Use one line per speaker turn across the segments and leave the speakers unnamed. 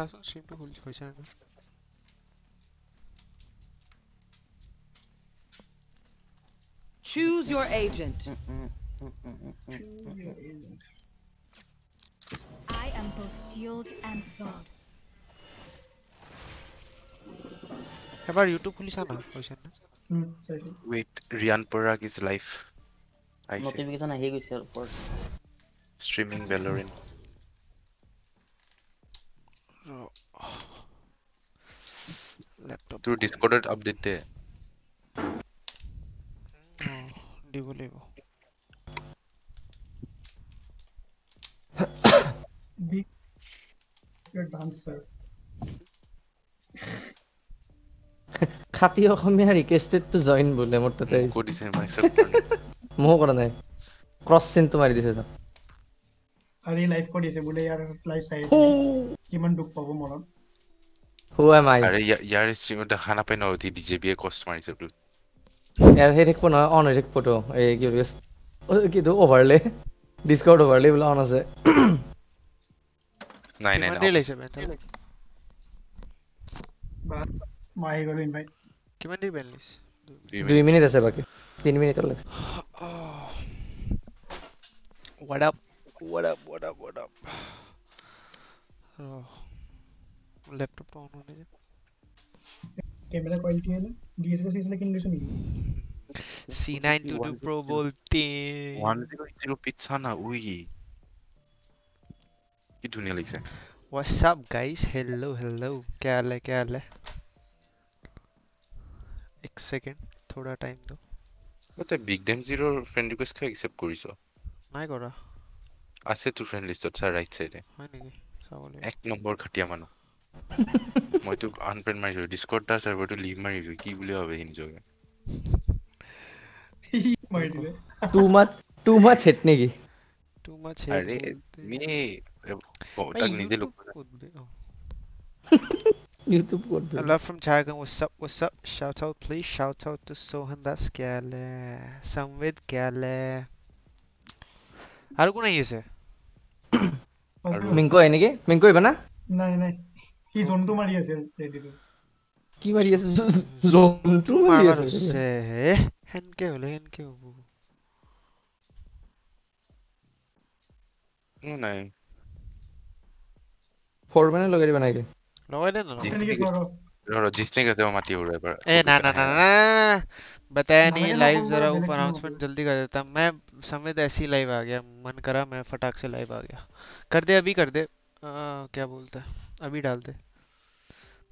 চাচোন ষ্ট্ৰীমটো খুলি হৈছে নে নাই
Choose your agent.
I am both shield and sword.
এবাৰ ইউটিউব খুলিছা না হৈছে নে
উম, চাইছো।
Wait, Rian Parag is live. I see.
Notification আহি গৈছে ওপৰত
Streaming Valorant.
Laptop
তোৰ ডিস্কৰ্ডত আপডেট দে
দিব লাগিব।
Big dancer.
খাতি অসমীয়া ৰিকুৱেষ্টেডটো জইন বোলে মোৰ তাতে আহিছে।
কৈ দিছে মই কৰা নাই।
ময়ো কৰা নাই। ক্ৰছ চিনটো মাৰি দিছে তাক
আৰু লাইভ কৰি বোলে ইয়াৰ লাইভ চাই কিমান দুখ পাব মনত।
হু এম আই
আৰে ইয়া- ইয়াৰ ষ্ট্ৰীমত দেখা নাপাই ন অতি ডি জে বিয়ে কষ্ট মাৰিছে বোলো
ইয়াৰ সেই থাকিব নহয় অন হৈ থাকিবতো এই কি বুলি কয়, অ' কিটো অভাৰলে ডিস্কৰ্ড অভাৰলে বোলে অন আছে
নাই নাই
কিমান
নাই
দেৰি লাগিছে বেণ্ট
বা মই আহি গ'লো ইনভাইট
কিমান দেৰি বেণ্ট লাগিছে
দুই
দুই
মিনিট
মিনিট আছে বাকী তিনি মিনিটৰ লাগিছে
What up? What up? What up? What up? লেপটপটো অন হোৱা নাই যে
কেমেৰা কোৱালিটি আছে ডিএসএলআৰ চিএসএলআৰ কিনি লৈছো নেকি
C922 Pro বলতে
ওৱান জিৰ' জিৰ' পিজ্জা না উই কি ধুনীয়া লাগিছে
What's up guys? Hello, hello. क्या हाल है? क्या हाल है? एक सेकेंड थोड़ा टाइम दो
অ, তই বিগ ডেম জিৰ'ৰ ফ্ৰেণ্ড ৰিকুৱেষ্ট কিয় একচেপ্ট কৰিছ
নাই কৰা
আছে তোৰ ফ্ৰেণ্ড লিষ্টত ছাৰ ৰাইট চাইডে
হয় নেকি চাব লাগিব
এক নম্বৰ খাটিয়া মানুহ মই তোক আনফ্ৰেণ্ড মাৰিছো ডিসকৰ্ড তাৰ চাৰ্ভাৰটো লিভ মাৰিছো কি বুলি ভাবে সি নিজকে
মাৰি দিলে
too much too much hate নেকি
টু
মাচ
হেট
আৰে
মি
তাক নিজে look
YouTube
code Love from Jharkhand. What's up? What's up? Shout out, please. Shout out to Sohan Das Gyale, Samvid Gyale. আৰু কোন
আহিছে?
মিংকু হয় নেকি? মিংকু আহিবা না?
নাই নাই সি জোনটো মাৰি আছে ৰেডিটো
কি মাৰি আছে জন্তু মাৰি
মাৰবা
আছে
লৈছে হে সেনকে হলে সেনকে হ'ব
উম, নাই
ফ'ৰ মানে লগাই দিবা নাই
লগাই দে নলগাই
এনেকে চোৱা ৰ
ৰ জিচনে আছে মই মাতি উৰা এবাৰ
ए ना ना ना ना ना बताया नहीं
मैंने
लाइव
आपको
जरा
बोला,
ऊपर
मैंने
अनाउंसमेंट
क्यों
जल्दी कर देता मैं समित ऐसी लाइव आ गया मन करा मैं फटाक से लाइव आ गया कर दे अभी कर दे क्या बोलता है? अभी डालते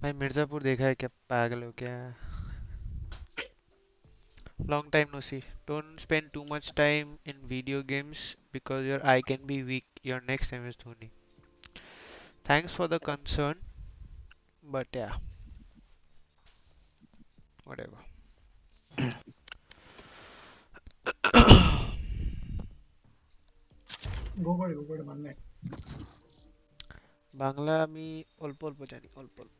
भाई मिर्ज़ापुर देखा है क्या? पागल हो क्या? Long time no see don't spend too much time in video games because your eye can be weak your next M S Dhoni thanks for the concern but
या गो पड़े गो पड़े
বাংলা আমি অল্প অল্প জানি অল্প অল্প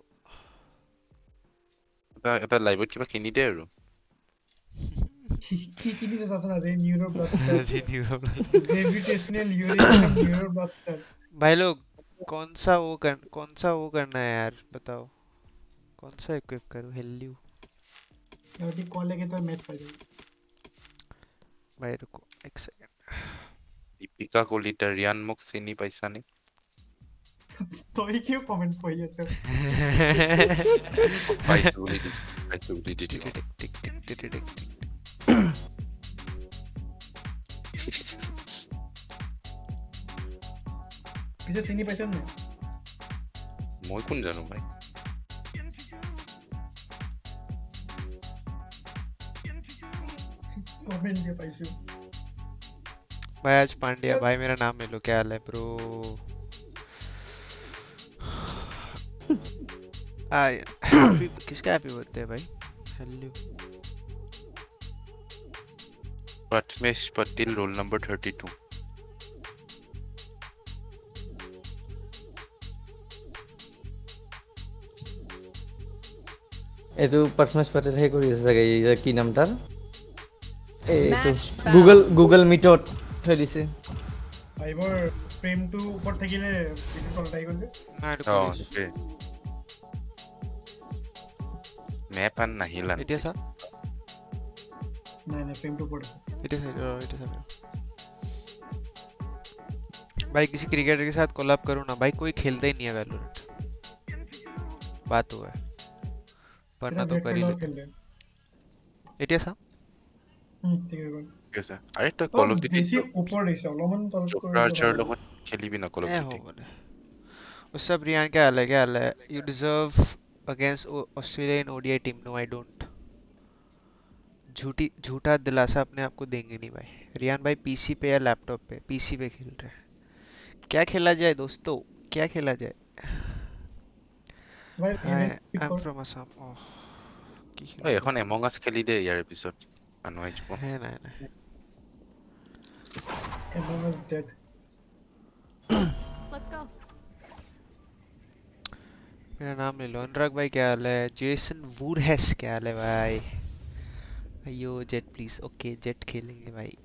এটা এটা লাইভত কিবা কিনি দে আৰু
কি কি কিনিছে চাচোন আজি নিউৰো ব্লাস্টাৰ
जी नहीं हो रहा।
ग्रेविटेशनल यूरेनियम न्यूरो ब्लास्टर
भाई लोग कौन सा वो कर कौन सा वो करना है यार बताओ कौन सा इक्विप करूं हेल्यू
সিহঁতি ক'লেগে তই মেচ পাই যাবি
भाई रुको एक सेकंड
দীপিকা কলিতা ৰিয়ান মোক চিনি পাইছানে
তই কিয় কমেন্ট পঢ়ি আছ
পাইছো বুলি দি- পাইছো বুলি দি দিলো।
टिक टिक टिक टिक टिक टिक
পিছে চিনি পাইছ নাই
মই কোন জানো ভাই
কমেন্ট দিয়ে পাইছো
भाई आज पांड्या भाई मेरा नाम ले लो क्या हाल है ब्रो किसका हैप्पी बर्थडे है भाई hello
Prathamesh Patel roll number thirty two
এইটো পাৰফমেঞ্চ পাটেল সেই কৰি আছে চাগে এই যে কি নাম তাৰ এইটো
Match found.
গুগল গুগল মিটত থৈ দিছে
ভাইবৰ ফ্ৰেমটো ওপৰত থাকিলে ভিডিঅ' তলত আহি গ'ল যে
নাই এইটো
অ
কৰিছো।
সেইটোৱে মেপ আন নাহিলা
এতিয়া চা
নাই নাই ফ্ৰেমটো ওপৰত আছে
इधर से और इधर से भाई किसी क्रिकेटर के साथ कोलैब करूँ ना भाई कोई खेलता ही नहीं है वैलोरेंट बात हुआ है वरना तो कर ही लेते
খেলিলে
इटिया सा
ঠিক হৈ গ'ল
ঠিক আছে আৰে তই কল অফ
অলপ
ডিউটি
বেছি ওপৰত আহিছে অলপমান তলত কৰি
জোফ্ৰাৰ্চাৰ
দিব
লগত খেলিবি না কল অফ
ए
ডিউটি
हो बोले उससे अब रियान क्या हाल है क्या हाल है you deserve against Australian ODI team no I don't झूठी झूठा दिलासा अपने आप को देंगे नहीं भाई रियान भाई पीसी पे या लैपटॉप पे पीसी पे खेल रहे हैं क्या खेला जाए दोस्तों क्या खेला जाए
ভাই,
Hi,
এনে pick
I'm
কৰ।
from Assam. Oh, কি
ঐ
খেলিম?
এখন এমং আছ খেলি দে ইয়াৰ পিছত মানুহ আহি যাব
হে নাই নাই
Among Us dead.
Let's go.
मेरा नाम ले लो अनुराग भाई क्या हाल है? जेसन वूरहेस क्या हाल है भाई? अयो जेट प्लीज़ ओके जेट खेलेंगे भाई।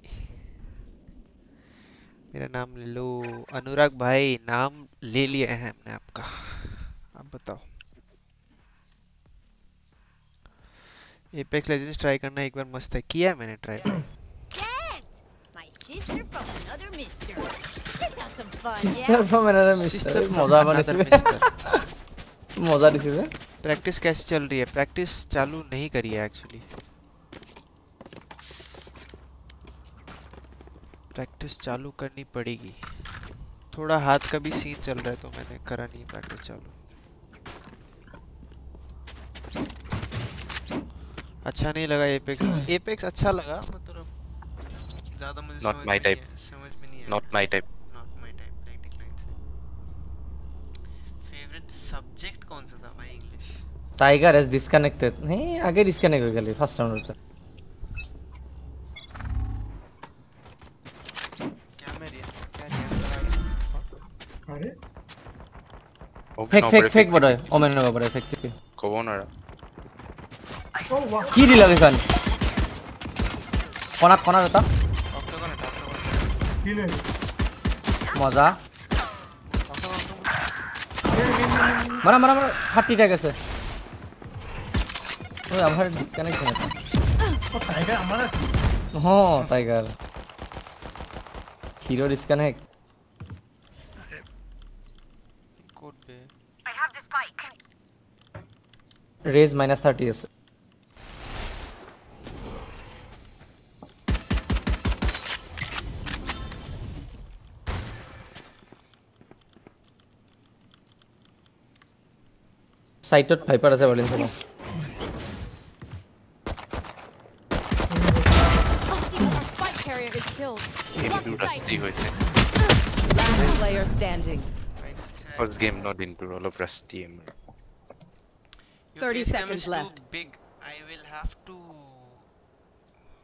मेरा नाम ले लो अनुराग भाई नाम ले लिया है हमने आपका। आप बताओ। एपेक्स लेजेंड्स ट्राई करना एक बार मस्त है। किया है मैंने ट्राई
सिस्टर
तरफा
मेरा
रहा मिस्टर मज़ा बने से मज़ा इसी पे
प्रैक्टिस कैसे चल रही है? प्रैक्टिस चालू नहीं करी है एक्चुअली प्रैक्टिस चालू करनी पड़ेगी। थोड़ा हाथ का भी सीन चल रहा है तो मैंने करा नहीं प्रैक्टिस चालू। अच्छा नहीं लगा एपेक्स एपेक्स अच्छा लगा मतलब ज़्यादा मुझे नॉट
माय
टाइप समझ में नहीं नॉट माय टाइप सब्जेक्ट कौन सा था भाई इंग्लिश टाइगर इज़ डिस्कनेक्टेड नहीं
आगे
डिस्कनेक्ट हो गई फ़र्स्ट राउंड होता फेक फेक फेक
बड़ा है।
ओमेन ने
बड़ा फेक फेक कबो ना रा
की दिला के
सन कोना कोना
रहता?
मज़ा।
মারা মারা মারা হাত টিকে গেছে ওই আমার কানেক্ট হয়েছে
ও টাইগার আমার আছে
হ্যাঁ টাইগার হিরো ডিসকানেক্ট কোড বে I
have the spike rage -30
আছে ৰাষ্টি হৈছে
Last player standing.
First game not ইনটোৰ অলপ ৰাষ্টি আমাৰ
30 seconds left.
big I will have to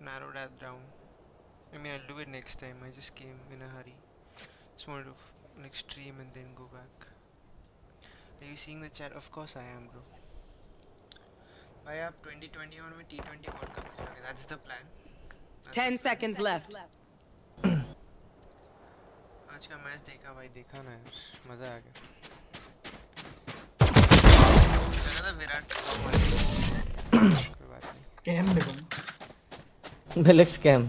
narrow that down I mean I'll do it next time I just came in a hurry just wanted to f- like stream and then go back Are you seeing the chat? Of course I am, bro. भाई आप 2021 T20 World Cup Okay, That's the plan. That's
10
the
seconds plan. left.
आज का match देखा भाई देखा ना मजा आ गया विराट
स्कैम देखो
bullet scam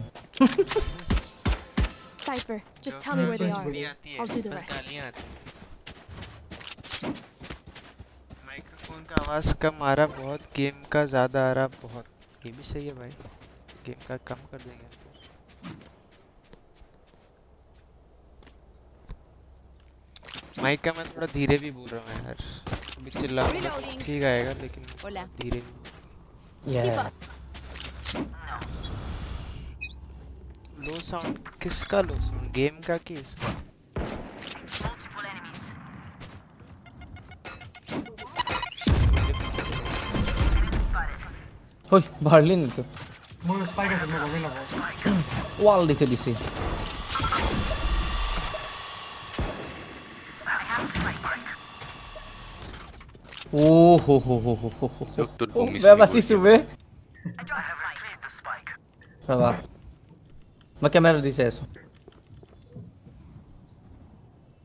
Cypher, just tell me where they are. I'll do the rest.
का आवाज़ कम आ रहा बहुत गेम का ज़्यादा आ रहा बहुत। ये भी सही है भाई। गेम का कम कर देंगे। माइक का मैं थोड़ा धीरे भी बोल रहा हूँ यार। अभी चिल्ला ठीक आएगा लेकिन धीरे भी लो साउंड किसका लो साउंड गेम का कि इसका?
Hoi, Berlin itu. Wall itu di sini. Oh,
ho, ho,
ho,
ho,
ho,
ho.
Oh,
bebas
isso, vê? Pra lá. Uma câmera.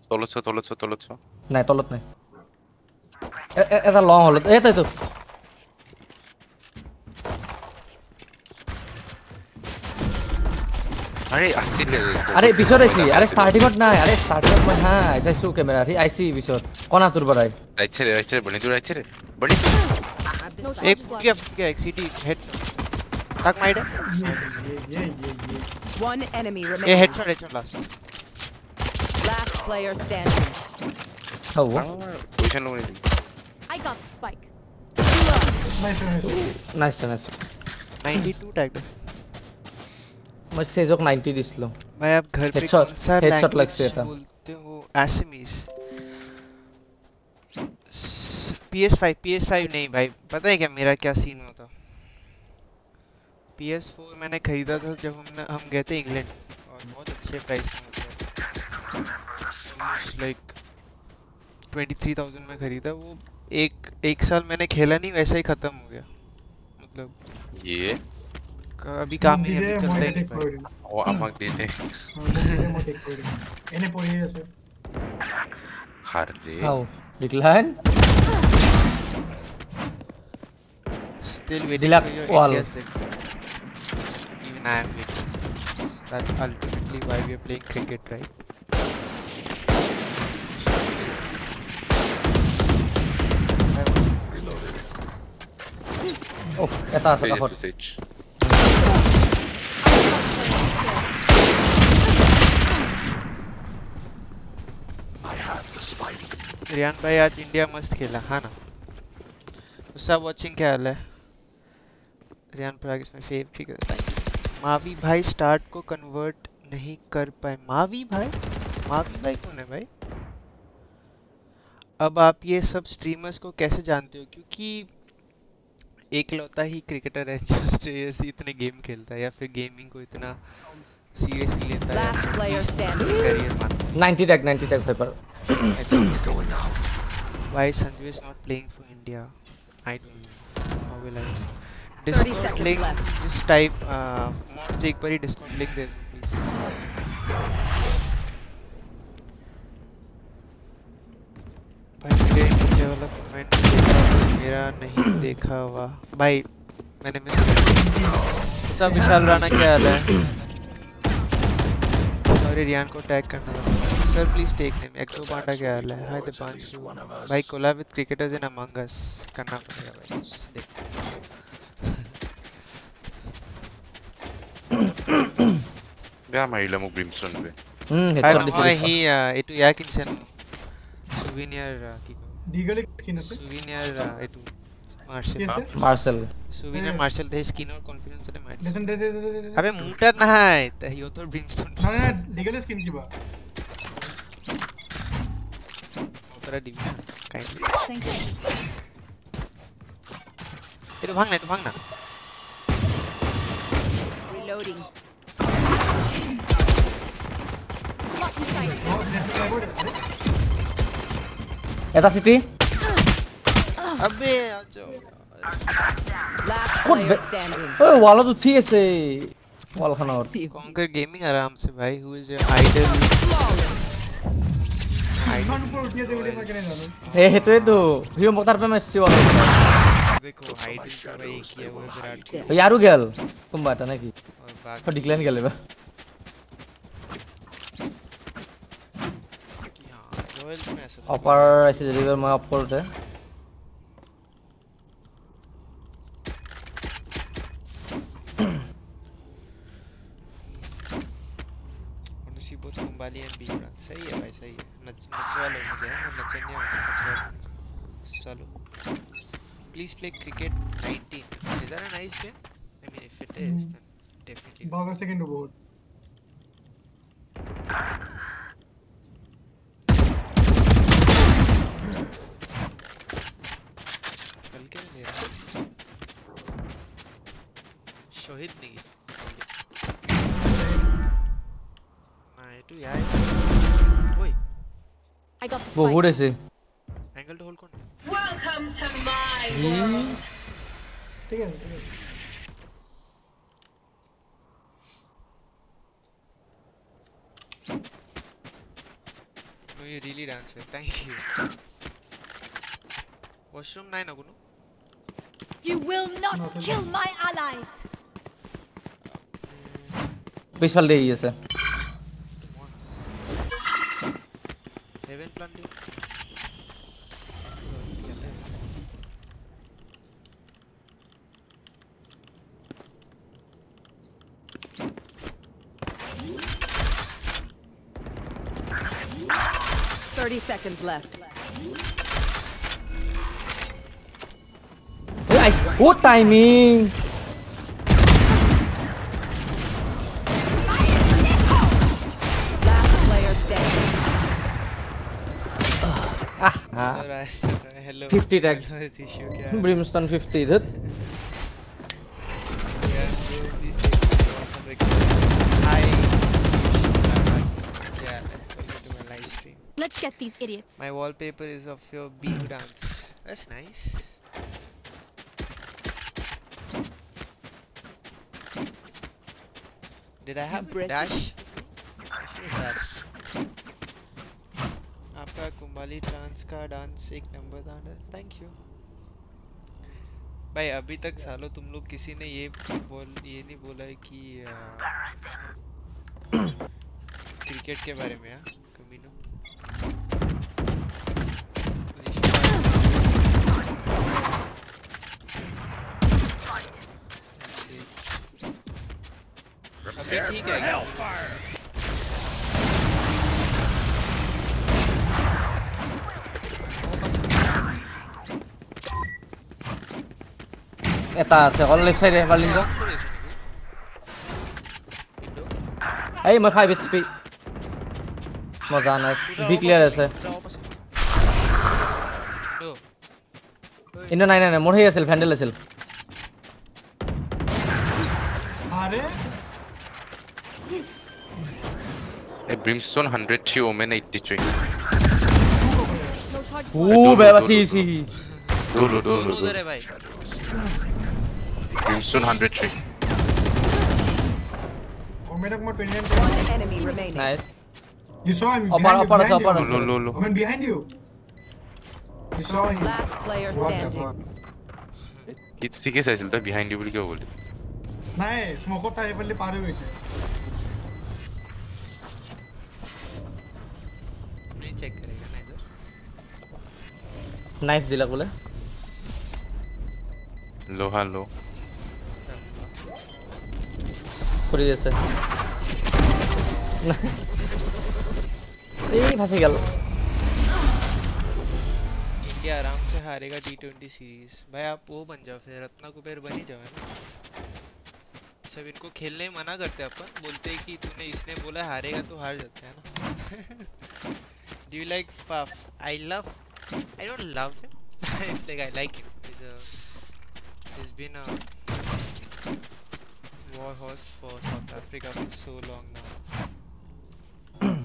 Tolot
sa, tolot sa, tolot sa. Nahi,
tolot eh, Eta long eh, Eta itu. अरे अस्सी ले
अरे पिसोर
ऐसी। अरे starting मत ना अरे starting मत हाँ ऐसा शो कैमरा थी। आईसी पिसोर कौन आतुर
बराई राइट से राइट से बनी दूर राइट से
बड़ी
एक क्या क्या एक सीटी हेड टक माइड
ये ये ये वन
एनिमी रिमेनिंग
ये headshot headshot last
last player standing
हाँ
वो पोजीशन लो नहीं
I got spike
nice nice
92 tag
मैं सेजोक 90 दिस
लो। मैं अब घर पे कौन सा
हेडशॉट लग से था।
बोलते हो? एसएमईस PS5 PS5 नहीं भाई। पता है क्या मेरा क्या सीन होता PS4 मैंने खरीदा था जब हम हम गए थे इंग्लैंड और बहुत अच्छे प्राइस में था। लाइक 23000 में खरीदा। वो एक एक साल मैंने खेला नहीं वैसा ही खत्म हो गया। मतलब
ये?
अभी काम ही अभी चलते हैं
ओ अमक देते एने पोरी है sir
Hare
how decline
still waiting
Dilak
for your
wall.
Even I am waiting. That's ultimately why we are playing cricket, right?
Oh,
kata
sa kafot.
Riyan भाई आज इंडिया मस्त खेला हाँ ना? तो सब वाचिंग क्या हाल है? रियान पराग इसमें फेव ठीक है मावी भाई स्टार्ट को कन्वर्ट नहीं कर पाए। मावी भाई? मावी भाई कौन है भाई? अब आप ये सब स्ट्रीमर्स को कैसे जानते हो? क्योंकि एक लौता ही क्रिकेटर है जो सीरियसली इतने गेम खेलता है या फिर गेमिंग को इतना सीरियसली लेता है।
90 तक 90 तक paper
I think he's going out. Why Sanju is not playing for India? I don't know. How will I? Discord link.
left.
Just type. Uh, एक बार ही Discord link दे दो please. भाई मेरे नीचे वाला कमेंट देखा मेरा नहीं देखा हुआ भाई मैंने मिस कर सब विशाल राणा क्या हाल है सॉरी रियान को टैग करना था Sir please take name Exo Panda क्या हाल है हाय दीपांशु भाई collab with cricketers in Among Us करना पड़ेगा भाई कुछ देख
বেয়া মাৰিলে মোক ব্ৰিমষ্টন বে
আৰু
হেডশ্বট
নহয়
দিছিলোঁ
সি আহ, এইটো ইয়াৰ কিনিছে ন সুভিনিয়াৰ কি কয়
দীঘলী স্কিন আছে
সুভিনিয়াৰ এইটো
কি
মাৰ্চেল
আছে
মাৰ্চেল
সুভিনিয়াৰ
এ।
মাৰ্চেল সেই স্কিনৰ কনফিডেন্সতে মাৰিছে
দেচোন দে দে দে দে দে।
আবে মোৰ তাত নাহাই তা সিহঁতৰ ব্ৰিমষ্টন
নাই নাই দীঘলী স্কিন কিবা
for a
division.
Kind
of.
Thank
you.
Thank you. Thank you. Eta
city. Abi,
acho. Oh, wala tu TSA. Wala khana aur. Conquer
gaming aram se bhai. Who is your idol?
ए हेतु हेतु हियो मोतार पे मैं सिवा
देखो height सारा किया वो विराट
को यारू गेल तुम
बात ना
की और डिक्लाइन
गेले बा अपर ऐसे
रिवर में
अप करते बाली एंड बी सही है भाई सही है नच नचवा लो मुझे नचनिया नचवा चलो please play cricket 19 is that a nice game i mean if it is mm. then definitely bhaga second board शोहिद नहीं
I got the spike.
वो घोड़े
से एंगल होल कौन
वेलकम टू माय वर्ल्ड
ठीक है No, you really dance well. Thank you. Washroom 9 agunu.
You will not kill my allies.
Visual
day yes
sir. seconds left. What
timing?
Ah, ah. hello.
50 tag.
Brimstone
50 that. These idiots.
My wallpaper is of your beat dance. That's nice. Did I have a dash? Dash. आपका कुंबाली trans का dance एक number था thank you भाई अभी तक सालों तुम लोग किसी ने ये बोल ये नहीं बोला है कि क्रिकेट के बारे में हाँ Prepare for getting? hellfire! Eta,
segon left side, eh, Valindo. Ei, mai 5 HP.
Moza,
nice. Be clear, eh, sir. Inna, nai,
nai, nai,
mor
hai,
eh,
sil,
handle,
eh,
sil.
Brimstone 103,
Omen 83. Uh, beba,
sí, sí. Do,
do, do, do, do.
Brimstone 103. Omen
Nice.
You saw him.
Upper, upper, upper,
upper. Low, low,
low. Behind you. You saw him.
Last player standing.
It's ঠিক আছে, behind you বলে কি বলে
নাই স্মোকটা এবারে পার হয়ে গেছে
knife दिला बोले
लोहा लो
पूरी जैसे ये गया लो
इंडिया आराम से हारेगा टी सीरीज़ भाई आप वो बन जाओ फिर रत्ना कुबेर बन ही जाओ है ना? सब इनको खेलने मना करते हैं अपन बोलते हैं कि तूने इसने बोला हारेगा तो हार जाते हैं ना? Do like Faf I love I don't love him. it's like I like him. He's a he's been a war horse for South Africa for so long now.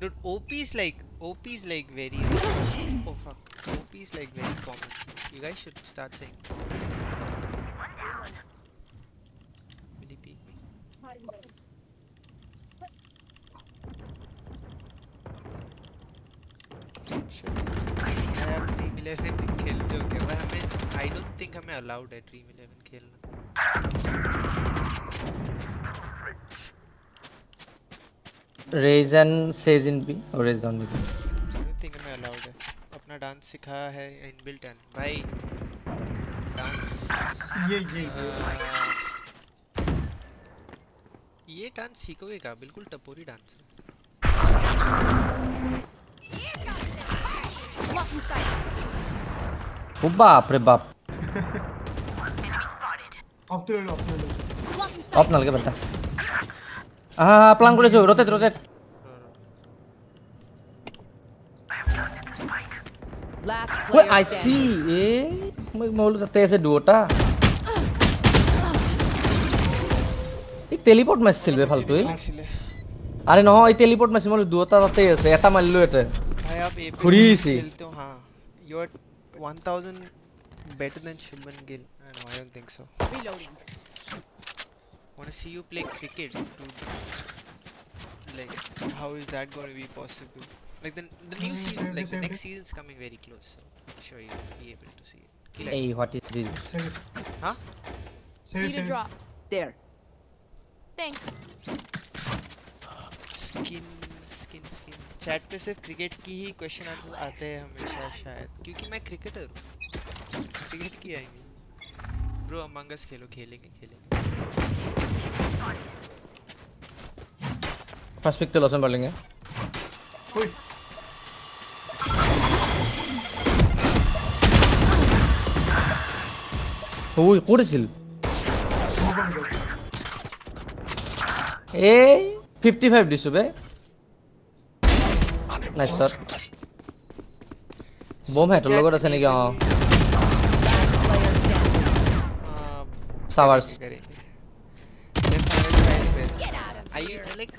Dude, OP is like OP is like very oh fuck OP is like very common. You guys should start saying. Shit. I have 11 खेल जो क्या भाई हमें I don't think हमें allowed है Dream 11 खेलना.
Raze and Sage B और Raze down
B don't think हमें allowed है. अपना डांस सिखाया है इनबिल्ट एंड भाई डांस
ये ये ये
डांस सीखोगे क्या बिल्कुल टपोरी डांस है
To
Block in
of
sight.
নালাগে বেটা হা প্লান কৰিছো ৰোটেট ৰোটেট
Last
ঐ
player
আই চি
standing.
এ মই মই বোলো তাতে আছে দুটা এই টেলিপৰ্ট মাৰিছিল বে ফালটুৱে
আছিলে
আৰে নহয় এই টেলিপৰ্ট মাৰিছিল মই বোলো দুটা তাতে আছে এটা মাৰিলো এতে
भाई You're 1000 better than Shubman Gill. I know, I don't think so.
Reloading.
Wanna see you play cricket, dude. Like, how is that gonna be possible? Like, the, the new season, like, the next season's coming very close, so I'm sure you'll be able to see it.
Hey, what
is this?
Huh?
Need a drop.
There.
Thanks.
Skin chat पे सिर्फ़ cricket की ही question answer आते हैं हमेशा शायद क्योंकि मैं cricketer हूँ। क्रिकेट की आएँगे ब्रो अमंगस खेलो खेलेंगे खेलेंगे।
फ़र्स्ट पिक तो लॉसन पढ़ लेंगे ओए कोड़े चिल ए 55 डिसुबे नाइस
सर बम
है तो लोगों से
नहीं गया सावर्स
I like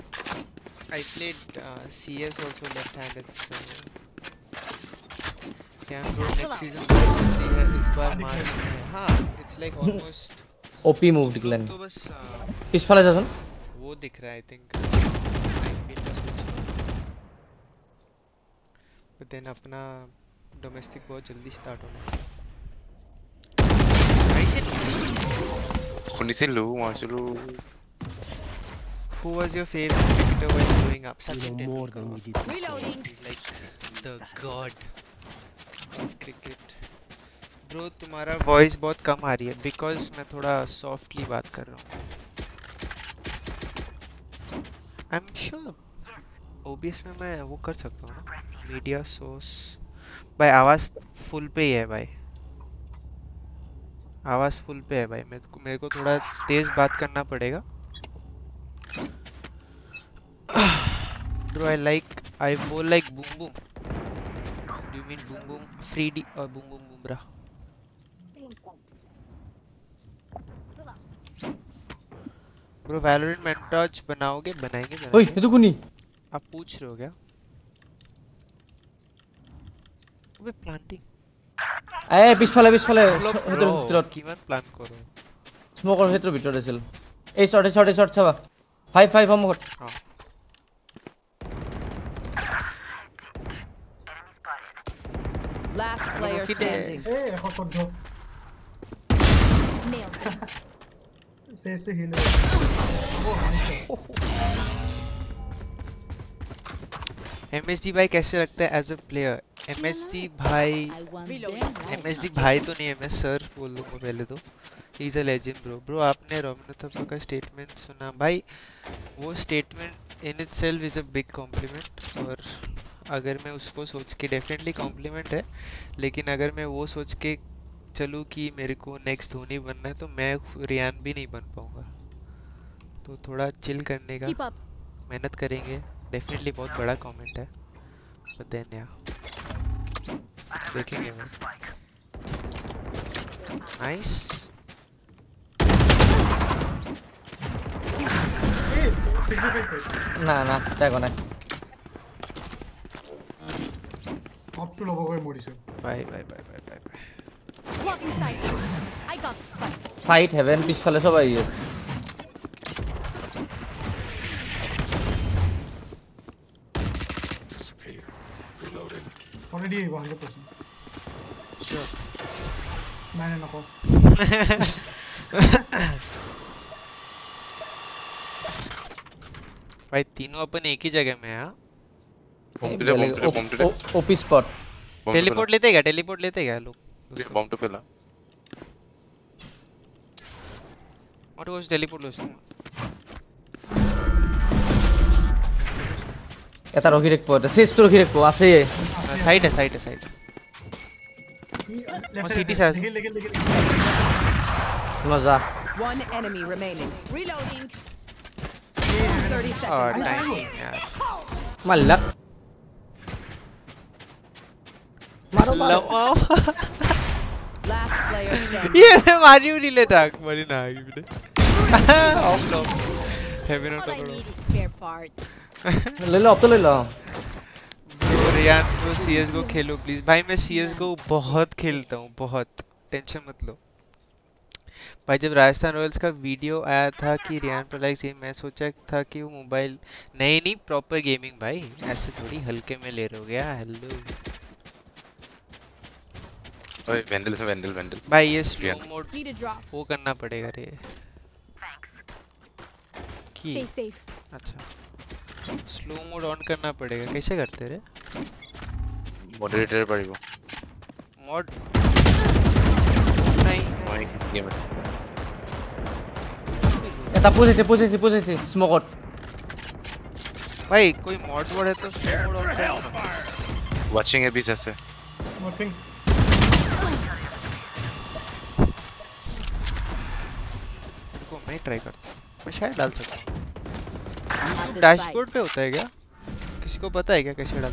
I played uh, CS also left-handed so can go next season CS इस बार मार हाँ it's like almost
OP moved Glenn
तो बस किस
फले जासन
वो दिख रहा है I think देन अपना डोमेस्टिक बहुत जल्दी स्टार्ट होना कैसे खुनी से
लो वहाँ से लो
Who was your favorite character while growing up? Sachin Tendulkar.
Reloading.
He's like the god of cricket. Bro, तुम्हारा voice बहुत कम आ रही है because मैं थोड़ा softly बात कर रहा हूँ. I'm sure. ओबीएस में मैं वो कर सकता हूँ ना मीडिया सोर्स भाई आवाज़ फुल पे ही है भाई आवाज़ फुल पे है भाई मेरे को मेरे को थोड़ा तेज़ बात करना पड़ेगा Do I like I more like boom boom? Do you mean boom boom 3D or boom boom boombra? Bro Valorant mentorage बनाओगे बनाएँगे
ओए
ये
तो कुनी
आप पूछ रहे हो क्या? अबे planting.
এই পিছফালে পিছফালে
Bro,
সেইটোৰ ভিতৰত
কিমান প্লান কৰো?
স্মকৰ সেইটোৰ ভিতৰত আছিল এই শ্বৰ্ট এই শ্বৰ্ট এই শ্বৰ্ট চাবা ফাইভ ফাইভ সন্মুখত
অ।
Last player
Look at that.
standing.
Eh, এশ চৈধ্য
Nailed it.
চেচটো hill Oh, shot.
MSD भाई कैसे लगता है एज अ प्लेयर? MSD भाई
I want
Reloading.
them right
भाई तो नहीं है मैं सर बोल दूँगा पहले तो is a legend bro bro आपने रोमिनो थप्पा का स्टेटमेंट सुना भाई वो statement in itself is a big compliment और अगर मैं उसको सोच के डेफिनेटली कॉम्प्लीमेंट है लेकिन अगर मैं वो सोच के चलूँ कि मेरे को नेक्स्ट धोनी बनना है तो मैं रियान भी नहीं बन पाऊँगा तो थोड़ा चिल करने का मेहनत करेंगे डेफिनेटली बहुत बड़ा कमेंट है बट देन या देखेंगे मैं नाइस
Eh, 65 pace.
না না তাই একো নাই
টপটো ল'ব গৈ মৰিছোঁ
bye bye bye bye bye bye
Blocking sight. I got the spike.
Side haven পিছফালে চব আহি আছে
অলৰেডি আহিব হাণ্ড্ৰেড পাৰ্চেণ্ট
श्योर
নাই নাই নকওঁ
भाई तीनों अपन एक ही जगह में हैं हाँ
বমটোতে বমটোতে বমটোতে
অপি স্পট
टेलीपोर्ट लेते क्या टेलीपोर्ट लेते क्या लोग उसको?
বমটো পেলা
और वो टेलीपोर्ट लो उसको
এটা ৰখি থাকিব এটা চেষ্টো ৰখি থাকিব আছে
साइड है साइड है साइड
वो
सिटी
से मजा वन
एनिमी
रिमेनिंग रीलोडिंग
और टाइम यार
मल्लक मारो मारो
ये मारियो नहीं लेता मरी ना आगे बेटे ऑफ
लॉक हैवी नॉट ले लो
अब तो ले लो अरे
यार तो सीएस गो खेलो प्लीज़ भाई मैं सीएस गो बहुत खेलता हूँ बहुत. टेंशन मत लो. भाई जब राजस्थान रॉयल्स का वीडियो आया था कि रियान प्रोलाइक्स गेम मैं सोचा था कि वो मोबाइल नहीं नहीं प्रॉपर गेमिंग भाई. ऐसे थोड़ी हल्के में ले रहे हो हेलो
ओए वेंडल से वेंडल वेंडल
भाई ये स्लो मोड वो करना पड़ेगा रे.
थैंक्स की
अच्छा. स्लो मोड ऑन करना पड़ेगा। कैसे करते रे?
मॉडरेटर पड़ेगा
मॉड नहीं।
माइक गेम से
ये तब पूछे से पूछे से पूछे से स्मोक आउट
भाई कोई मॉड मोड है तो स्लो मोड ऑन कर
वाचिंग है बीस ऐसे
वाचिंग
को मैं ट्राई करता हूँ। मैं शायद डाल सकता हूँ। डैशबोर्ड पे होता है क्या? किसी को पता है क्या कैसे डाल?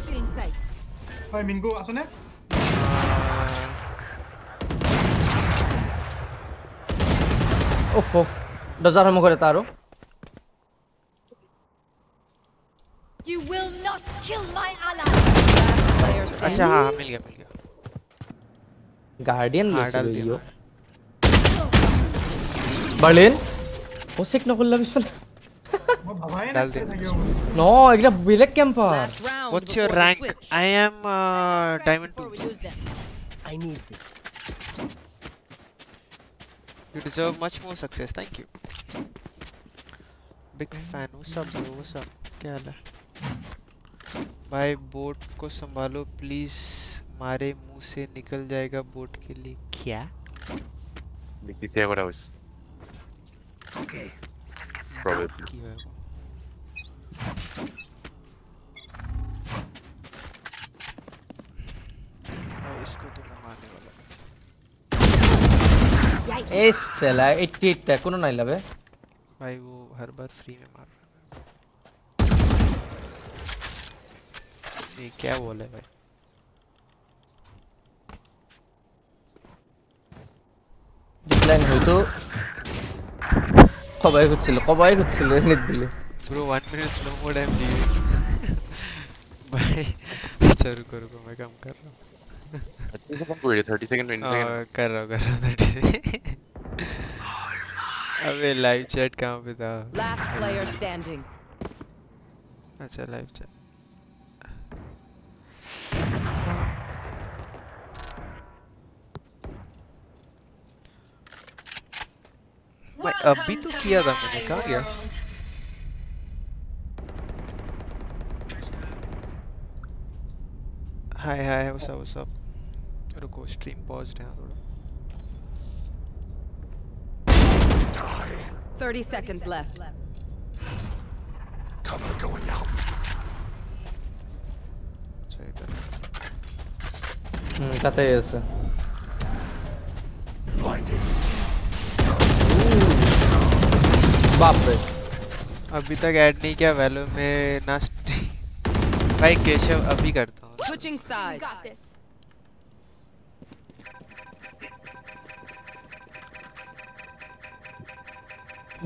भाई
मिनको सुने? ओफ
ओफ डजर हम को रहता रो
you will not kill my ally.
अच्छा हाँ मिल गया मिल गया।
गार्डियन
हाँ,
ले
डाल दियो।
बर्लिन
ओसिक
नकुल
लविस
पर डाल
दे नो एक जब
विलेक camper.
What's your rank I am diamond 2 you deserve much more success thank you big fan what's up bro what's क्या हाल है? भाई बोट को संभालो. प्लीज़ मारे मुँह से निकल जाएगा बोट के लिए. क्या? This is here what okay probably.
ए साला 80 तक कोनो नहीं लबे
भाई वो हर बार फ्री में मार रहा है ये क्या बोल है भाई
डिक्लाइन हो কবাই খুঁজছিল কবাই খুঁজছিল এনে দিলে
bro one minute slow mode I am leaving भाई अच्छा रुको रुको मैं काम कर रहा हूँ
30 সেকেন্ড করে 30 সেকেন্ড 20 সেকেন্ড
हाँ, कर रहा हूँ कर रहा हूँ थर्टी से अबे लाइव चैट कहाँ पे था
Last player standing.
अच्छा live chat Wait, a bit kia than Mikaria. Hi hi what's up what's up? रुको स्ट्रीम पॉज्ड है थोड़ा
30 seconds left.
Cover going out.
हम्म
कहते हैं ऐसे
blinding.
बाप रे।
अभी तक ऐड नहीं किया वैलो में ना भाई केशव अभी करता हूँ।
स्विचिंग साइड्स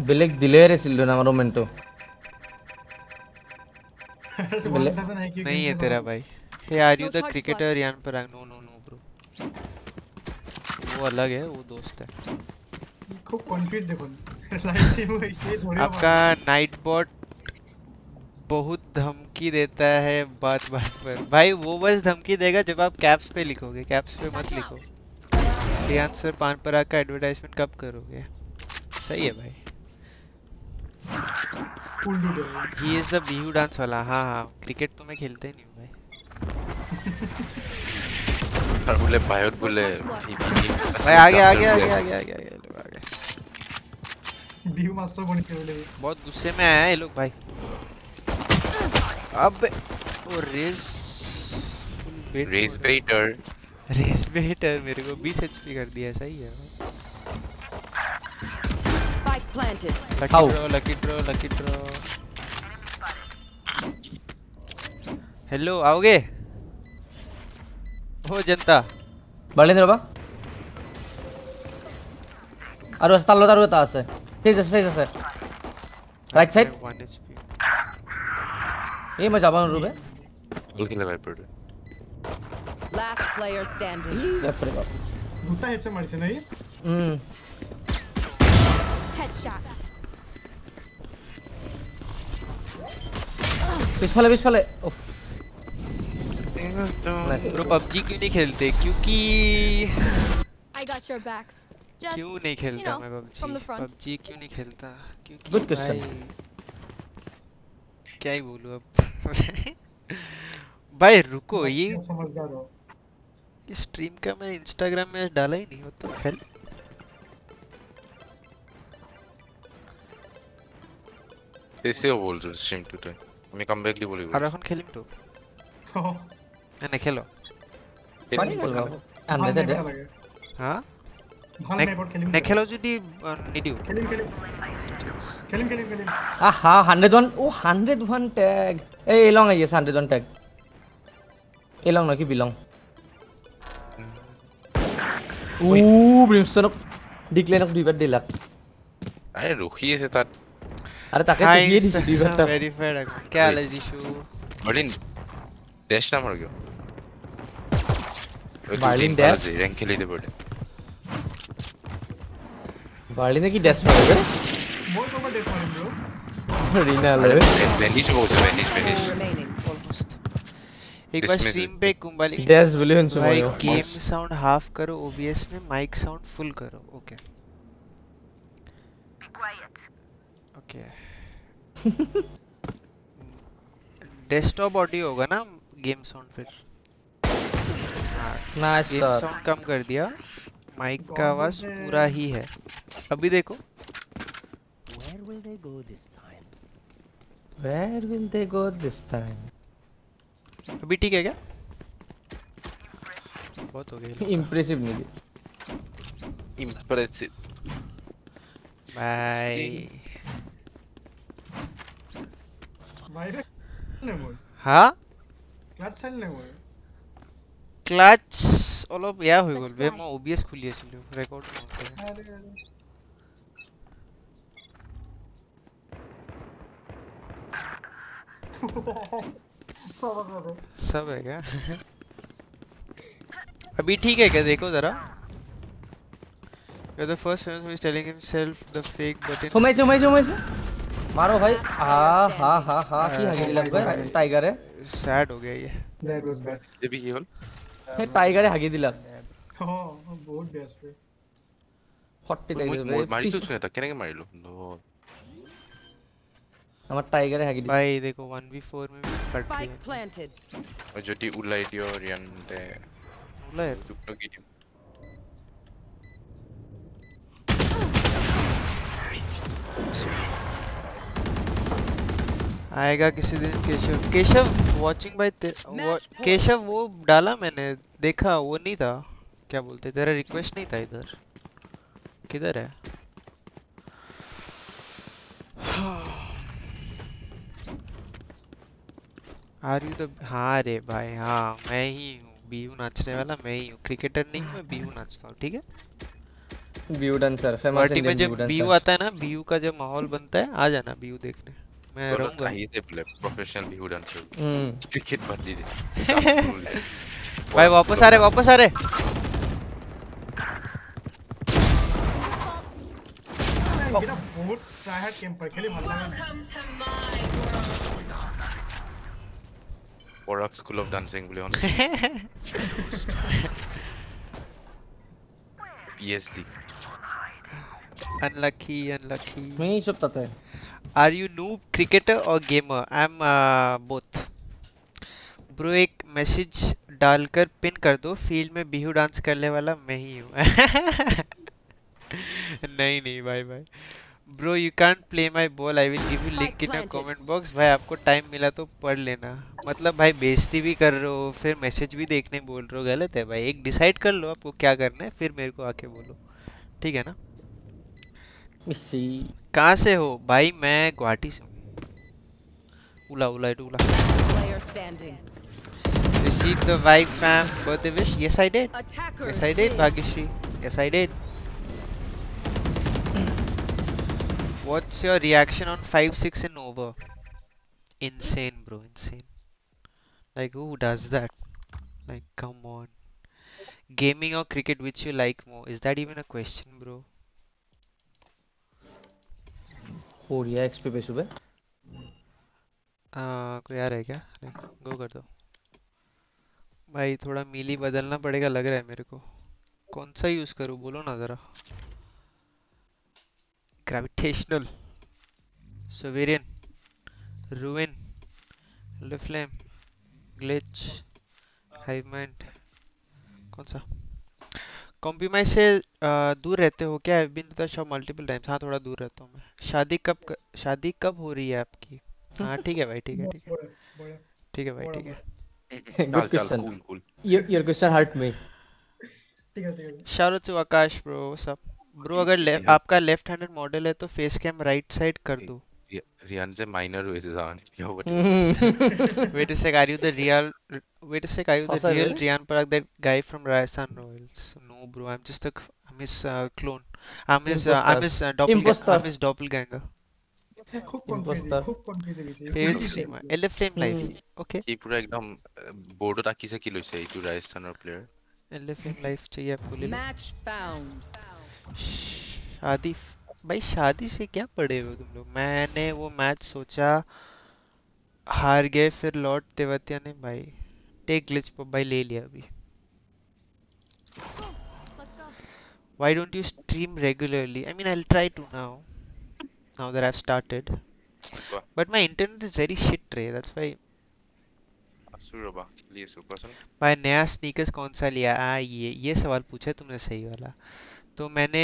ಬೆಲೆಗ್ ದಿಲೇರೆ
ಸಿಲ್ಲು ನಮ್ಮ ರೊಮೆಂಟು
नहीं है तेरा भाई। Hey
are
you
the
cricketer यान पर नो नो नो ब्रो वो अलग है वो दोस्त है।
खूब कंफ्यूज देखो
आपका नाइट बॉट बहुत धमकी देता है बात बात पर भाई वो बस धमकी देगा जब आप कैप्स पे लिखोगे। कैप्स पे मत लिखो। रियान सर पान पर आकर एडवर्टाइजमेंट कब करोगे? सही है भाई। He is the Bihu dance वाला हाँ हाँ। क्रिकेट तो मैं खेलते ही नहीं हूँ भाई।
बोले भाई बोले भाई आ
गया आ गया आ गया आ गया आ गया
डीव मास्टर बन के ले
बहुत गुस्से में आया है ये लोग भाई। अब ओ Raze
Raze better
Raze better मेरे को 20 एचपी कर दिया सही है।
Spike planted
lucky
draw lucky draw lucky draw hello आओगे? हो जनता।
बड़े बाबा। अरे अस्पताल लो तारो तासे Stay सही सही सर। राइट साइड
1 एचपी
ये मैं जाबा रूम है
गोल लगा पड़े
लास्ट प्लेयर स्टैंडिंग
अरे बाप।
मुत्ता हेडशॉट मारছে না
ये
हम्म।
हेडशॉट पिछले पिछले उफ।
ब्रो तो पबजी क्यों नहीं खेलते? क्योंकि
I got your backs. Just
क्यों नहीं खेलता
know,
मैं
from the
PUBG
front.
PUBG क्यों नहीं खेलता क्योंकि
Good question.
भाई क्या ही बोलूं अब भाई रुको ये
क्यों समझदार हो
ये स्ट्रीम का मैं इंस्टाग्राम में डाला ही नहीं होता हेल
এসেও বলছো স্ট্রিম টুটে আমি কামব্যাকলি বলি
আর এখন খেলিম তো না না খেলো
পাৰি কৰিব।
ভাল
Unrated,
map
eh?
এটা লাগে
হ্যাঁ
ভাল
নে-
map ত খেলিম
নেখেলো যদি আহ, নিদিও
খেলিম খেলিম খেলিম খেলিম খেলিম
আহা হাণ্ড্ৰেড ওৱান অ' হাণ্ড্ৰেড ওৱান টেগ এই এলং আহি আছে হাণ্ড্ৰেড ওৱান টেগ এলং নহয় কি বিলং ও ব্ৰিমষ্টনক ডিক্লেনক দুইবাৰ দিলাক
আরে রখি আছে তার
আৰে তাকে দিয়ে দিছে দুইবাৰ তাক
वेरीफाइड क्या हाल है जीशु
বার্লিন ড্যাশ না মার গিয়ে
Berlin dash?
র্যাঙ্ক খেলি দে
ಬಾಳಿನಕಿ ಡೆಸ್
ಮಾಡಿದ್ರು
ಮೋರ್
ಓವರ್
ಡೆಸ್ ಮಾಡಿದ್ರು वैनिश वो
उसे वैनिश
वैनिश एक बार स्ट्रीम पे कुंबाली
डैश
विलियन
सुमायो
गेम साउंड हाफ़ करो ओबीएस में माइक साउंड फुल करो ओके ओके डेस्कटॉप ऑडियो होगा ना गेम साउंड फिर.
नाइस
गेम साउंड कम कर दिया। माइक का आवाज़ पूरा ही है। अभी देखो।
Where will they go this time?
Where will they go this time?
अभी ठीक है क्या? बहुत हो गया
इम्प्रेसिव नहीं
इम्प्रेसिव
बाय
भाई रे ने बोल।
हाँ?
क्या चल ने बोल?
ক্লাচ অলপ বেয়া হৈ গ'ল বে মই OBS খুলি আছিলো ৰেকৰ্ড
আৰে আৰে চাবা চাবা
सब है क्या अभी ठीक है क्या देखो जरा You're the first one who is telling himself the fake button.
সোমাইছে সোমাইছে সোমাইছে মাৰো ভাই হা হা হা হা কি হাগি দিলাক বে টাইগাৰে
Sad हो गया ये
দ্যাট ওয়াজ ব্যাড
দেবি কি হল
সেই টাইগাৰে হাগি দিলাক
হ বহুত বেষ্ট বে
ফৰ্টি
মই-
লাগিছে
মই মাৰিতো চোন এটা কেনেকে মাৰিলো নো
আমাৰ টাইগাৰে হাগি দিছে
भाई देखो 1v4 में भी कट
Spike
गया
planted.
মই যদি ওলাই দিও ৰিয়ানতে
बोला यार
টুকটকি দিম
आएगा किसी दिन केशव केशव वाचिंग भाई केशव वो डाला मैंने देखा वो नहीं था। क्या बोलते तेरा रिक्वेस्ट नहीं था इधर? किधर है? आर यू तो हाँ रे भाई हाँ मैं ही हूँ। बीयू नाचने वाला मैं ही हूँ। क्रिकेटर नहीं हूँ मैं बीयू नाचता हूँ ठीक है? Bihu dancer
famous
Indian
Bihu
dancer
Bihu
आता है ना बीयू का जब माहौल बनता है आ जाना बीयू देखने। मैं रहूँगा
ही से बोले प्रोफेशनली
उड़न
थ्रू क्रिकेट बन दी
भाई वापस आ रहे वापस आ रहे
Borak School
of Dancing बोले on PSD unlucky unlucky.
मैं ही
सब पता है
Are you noob, cricketer or gamer? I'm uh, both. Bro, एक मैसेज डालकर पिन कर दो। फ़ील्ड में बिहू डांस करने वाला मैं ही हूँ। नहीं नहीं भाई भाई। Bro you can't play my ball I will give you link
in
comment box भाई आपको टाइम मिला तो पढ़ लेना। मतलब भाई बेइज्जती भी कर रहे हो फिर मैसेज भी देखने बोल रहे हो। गलत है भाई। एक डिसाइड कर लो आपको क्या करना है फिर मेरे को आके बोलो। ठीक है ना? कहाँ से हो भाई मैं गुवाहाटी से हूँ उला उला इट उला
Player standing.
Receive the vibe fam birthday wish. Yes I did.
Attackers.
Yes I did,
win.
Bhagyashree. Yes I did. What's your reaction on 5-6 and over? Insane bro, insane. Like who does that? Like come on. Gaming or cricket which you like more? Is that even a question bro?
बढ़िया XP पे सुबह
कोई आ रहा है क्या? नहीं गो कर दो। भाई, थोड़ा मीली बदलना पड़ेगा लग रहा है मेरे को। कौन सा यूज़ करूँ? बोलो ना जरा। ग्रेविटेशनल सोवेरियन रुइन लिफ्लेम ग्लिच हाइव माइंड कौन सा? कॉम्प्रोमाइज से दूर रहते हो क्या? Been to the shop multiple times हाँ थोड़ा दूर रहता हूँ मैं। शादी कब क... शादी कब हो रही है आपकी? हाँ ठीक है भाई ठीक है ठीक है। ठीक है भाई ठीक है।
चल
Good
चल
question.
Cool cool
your your question hurt me.
ठीक है ठीक है।
Shout out to Akash bro सब। ब्रो अगर ले, आपका लेफ़्ट हैंडेड मॉडल है तो फेस कैम राइट साइड कर दो।
रियान से माइनर हुए से जान क्या but
wait a sec are you the real wait a sec are you the
How's that,
real
really?
Rian Parag that guy from Rajasthan Royals no bro I'm just a I'm his uh, clone I'm his uh, I'm
Impostor.
his uh, doppelganger
Impostor.
I'm his doppelganger
खूब
Imposter.
Confuse खूब confuse है किसी
favorite streamer LF Flame live okay
C পুৰা একদম বৰ্ডত আঁকিছে কি লৈছে এইটো ৰাজস্থানৰ প্লেয়াৰ
LF Flame live चाहिए आपको ले लो
Match found.
शादी भाई शादी से क्या पड़े हो तुम लोग मैंने वो मैच सोचा हार गए फिर लॉर्ड तेवतिया ने भाई टेक ग्लिच पर भाई ले लिया अभी why don't you stream regularly i mean i'll try to now now that i've started but my internet is very shit ray that's why भाई नया स्नीकर्स कौन सा लिया आ ये ये सवाल पूछा तुमने सही वाला तो मैंने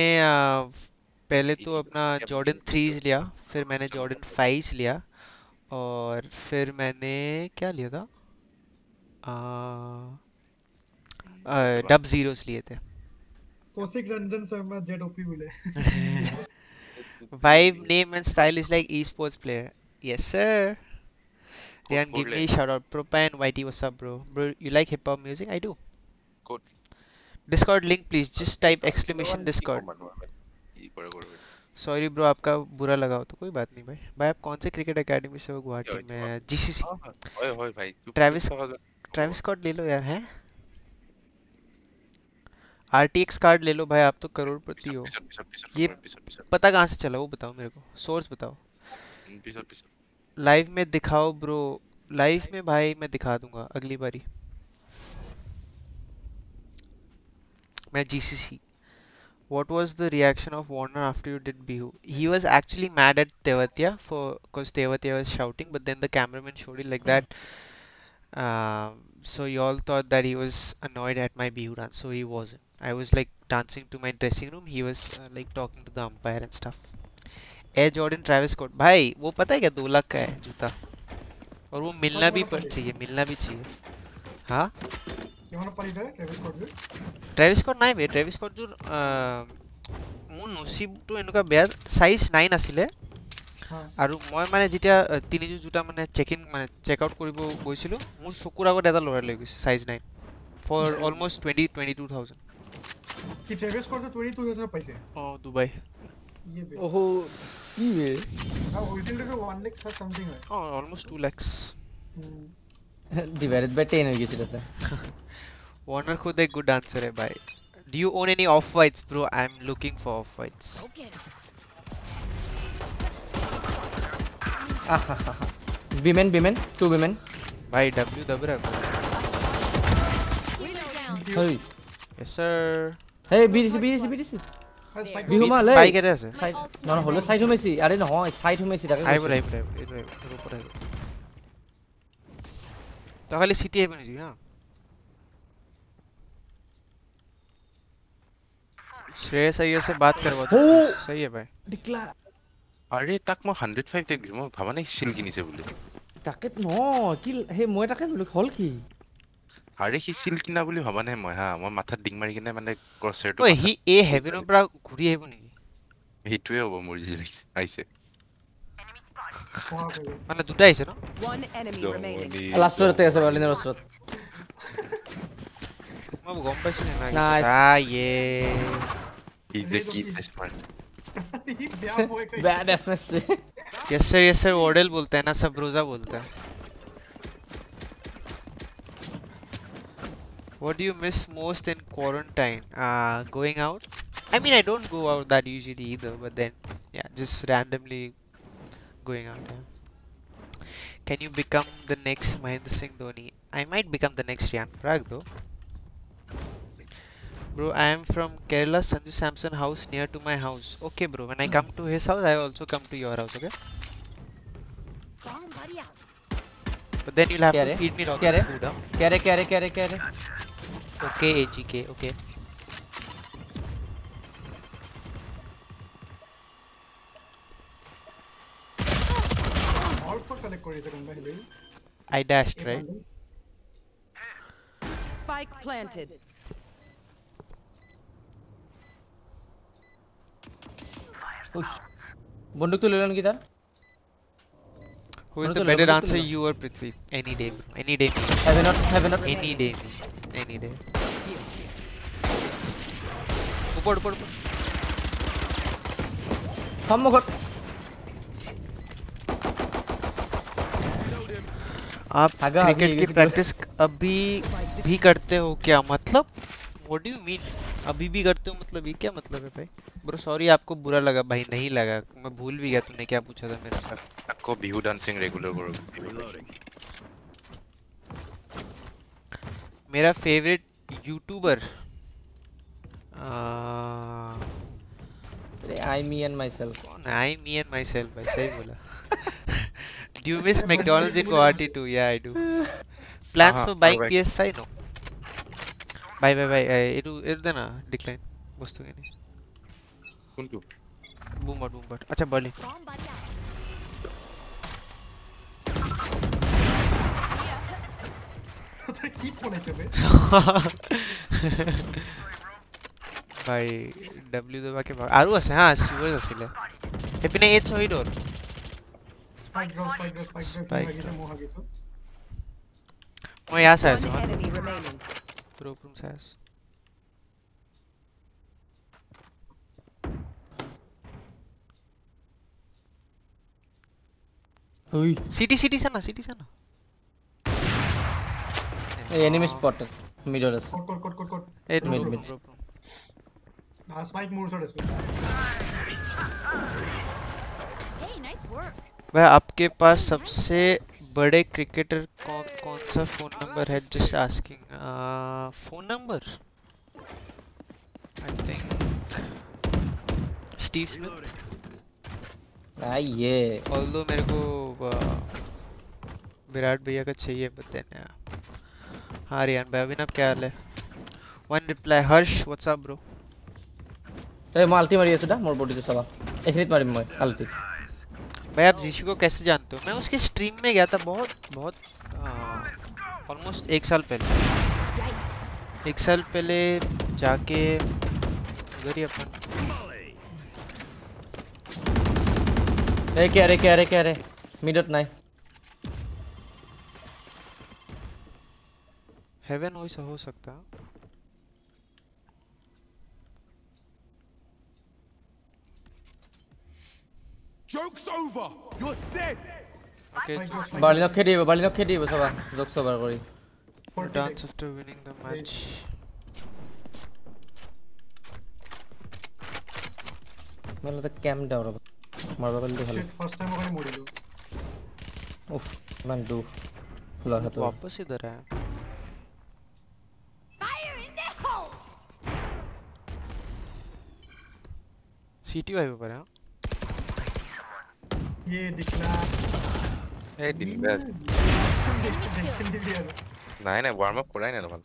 पहले तो अपना जॉर्डन थ्रीज लिया फिर मैंने जॉर्डन फाइव्स लिया और फिर मैंने क्या लिया था डब जीरोस लिए थे
कौशिक रंजन शर्मा जेट ओपी मिले
Vibe name and style is like esports player. Yes, sir. Ryan, give me shout out. Propane, Whitey, what's up, bro? Bro, you like hip hop music? I do.
Good.
Discord link, please. Just type exclamation Discord. Sorry bro आपका बुरा लगा हो तो कोई बात नहीं भाई। भाई आप कौन से क्रिकेट एकेडमी से हो? गुवाहाटी में जीसीसी
ओए होए भाई
ट्रेविस ट्रेविस स्कॉट ले लो यार हैं? आरटीएक्स कार्ड ले लो भाई आप तो करोड़पति हो। ये पता कहाँ से चला वो बताओ मेरे को। सोर्स बताओ। लाइव में दिखाओ ब्रो लाइव में भाई मैं दिखा दूँगा अगली बारी। मैं GCC what was the reaction of Warner after you did Bihu he was actually mad at Tevatia for because Tevatia was shouting but then the cameraman showed it like that um, so you all thought that he was annoyed at my Bihu dance so he wasn't I was like dancing to my dressing room he was uh, like talking to the umpire and stuff air Jordan Travis Scott भाई वो पता है क्या दो लाख का है जूता और वो मिलना भी पर चाहिए मिलना भी चाहिए हाँ
ট্ৰেভিছ স্কট
নাই বে ট্ৰেভিছ স্কটযোৰ মোৰ নচিবটো এনেকুৱা বেয়া চাইজ নাইন আছিলে আৰু মই মানে যেতিয়া তিনিযোৰ জোতা মানে চেক ইন মানে চেক আউট কৰিব গৈছিলোঁ মোৰ চকুৰ আগত এটা ল'ৰা লৈ গৈছে
size
nine for almost twenty twenty two
thousand almost two lakhs
um,
divided by 10 हो गई थी रहता
वार्नर खुद एक गुड आंसर है भाई do you own any off whites bro I am looking for off whites
Go get him.
Women women to women
भाई W दब रहा है
Winner down.
hey
yes sir
hey BDC BDC BDC
আৰু spike
Bihu
টো-
মাল এই
by करे আছে
side ন ন হলো সাইড হোমেছি আরে নহয় সাইড হোমেছি তাকে
আহিব
কৈছো।
আহিব আহিব এইটো আহিব এইটোৰ ওপৰত আহিব তই খালি চিটি আহিব নিদিবি হা श्रेयस अय्यर से बात करवा दो
हो
सही है भाई
ডিক্লা
আৰে তাক মই হাণ্ড্ৰেড ফাইভ টেক দিছোঁ মই ভাবা নাই শিল কিনিছে বুলি
তাকে ন কি হে মই তাকে বোলো হল কি
আৰে সি শিল কিনা বুলি ভাবা নাই মই হা মই মাথাত ডিং মাৰি কিনে মানে ক্ৰছাৰটো
ঐ সি এই হেভেনৰ পৰা ঘূৰি আহিব নেকি
সেইটোৱে হ'ব মোৰ যি লাগিছে আহিছে
সহায় কৰিব।
মানে দুটা আহিছে ন
One enemy remaining.
জমনি,
লাষ্টতে আছে বালিনৰ ওচৰত
মই গম পাইছো নে নাই
Nice.
আ ইয়ে
সি যে কি টেষ্ট মাৰিছে
ই বেয়া ভয় খাইছে।
বেয়া ডেছ মাৰছে
यस सर यस सर वॉर्डल बोलता है ना सब रोजा बोलता है What do you miss most in quarantine? Uh, going out? I mean, I don't go out that usually either, but then, yeah, just randomly going out here. Can you become the next Mahendra Singh Dhoni? I might become the next Jan Prag though. Bro, I am from Kerala, Sanju Samson house near to my house. Okay bro, when I come to his house, I also come to your house, okay? But then you'll have to feed me rocket food, huh? Okay, AGK, okay. I dashed right?
Spike planted.
বন্দুক তো linen কি
Who is the better answer you or Prithvi? Any day any day. Have
you not have you not?
Any day any day. উপর উপর উপর
সম্মুখ
आप cricket की practice अभी भी करते हो क्या? मतलब व्हाट डू यू मीन अभी भी करते हो मतलब ये क्या मतलब है भाई? ब्रो सॉरी आपको बुरा लगा। भाई नहीं लगा। मैं भूल भी गया तुमने क्या पूछा था मेरे साथ।
आपको बिहू डांसिंग रेगुलर करो
मेरा
favourite YouTuber I
me and myself I me and myself भाई सही बोला। Do you miss McDonald's in Guwahati too या आई डू प्लान्स
हाँ,
for buying
alright.
PS5 no bye bye bye এটু এটু দে না ডিক্লাইন বস্তুখিনি
কোনটো
বুমবাট বুমবাট আচ্ছা বার্লিন
Bomb buddy out.
তই কি ফোন আহিছে বে
ভাই ডব্লিউ দবাকে ভাগ আৰু আছে হা চিউজ আছিলে এপিনে eight শহীদৰ
spike spike drop, spike drop,
spike
drop. Spike drop.
Oh, yeah, Saz.
One enemy remaining.
Rope room,
Saz. ओए सिटी सिटी से
ना सिटी से ना एनिमी
स्पॉटेड
मिडरस
कोट
कोट
कोट कोट एट
मिड मिड ना स्पाइक मोड
सड़े हे नाइस
वह आपके पास सबसे बड़े क्रिकेटर कौन कौन सा फ़ोन नंबर है just asking phone number I think Steve
Smith ये
ऑल्दो मेरे को uh, विराट भैया का चाहिए बता uh, हाँ रियान भाई अभी ना क्या हाल है? One reply Harsh WhatsApp bro
ए मालती मारी सुधा मोर बॉडी तो सवा। एक मिनट मारी मैं मालती
भाई आप जीशी को कैसे जानते हो? मैं उसके स्ट्रीम में गया था बहुत बहुत ऑलमोस्ट एक साल पहले। एक साल पहले जाके उधर ही अपन।
अरे क्या अरे क्या अरे क्या अरे मिनट नाइन
हेवन हो सकता।
है Joke's over! You're dead!
Okay
spike drop spike
বাৰ্লিনক খেদি দিব বাৰ্লিনক খেদি দিব চাবা জোক চবাৰ কৰি
dance after winning the match
মই লগতে কেম্প ডাউন ৰ'ব মাৰিব পাৰিলে ভাল
ফাৰ্ষ্ট টাইম মই মৰিলো
উফ ইমান দুখ ল'ৰাটো
वापस इधर आया
Fire in the hole.
सीटी वाइव पर है हाँ?
ये दिखला
ए
दिलदार नहीं
नहीं वार्म अप कोई नहीं नॉर्मल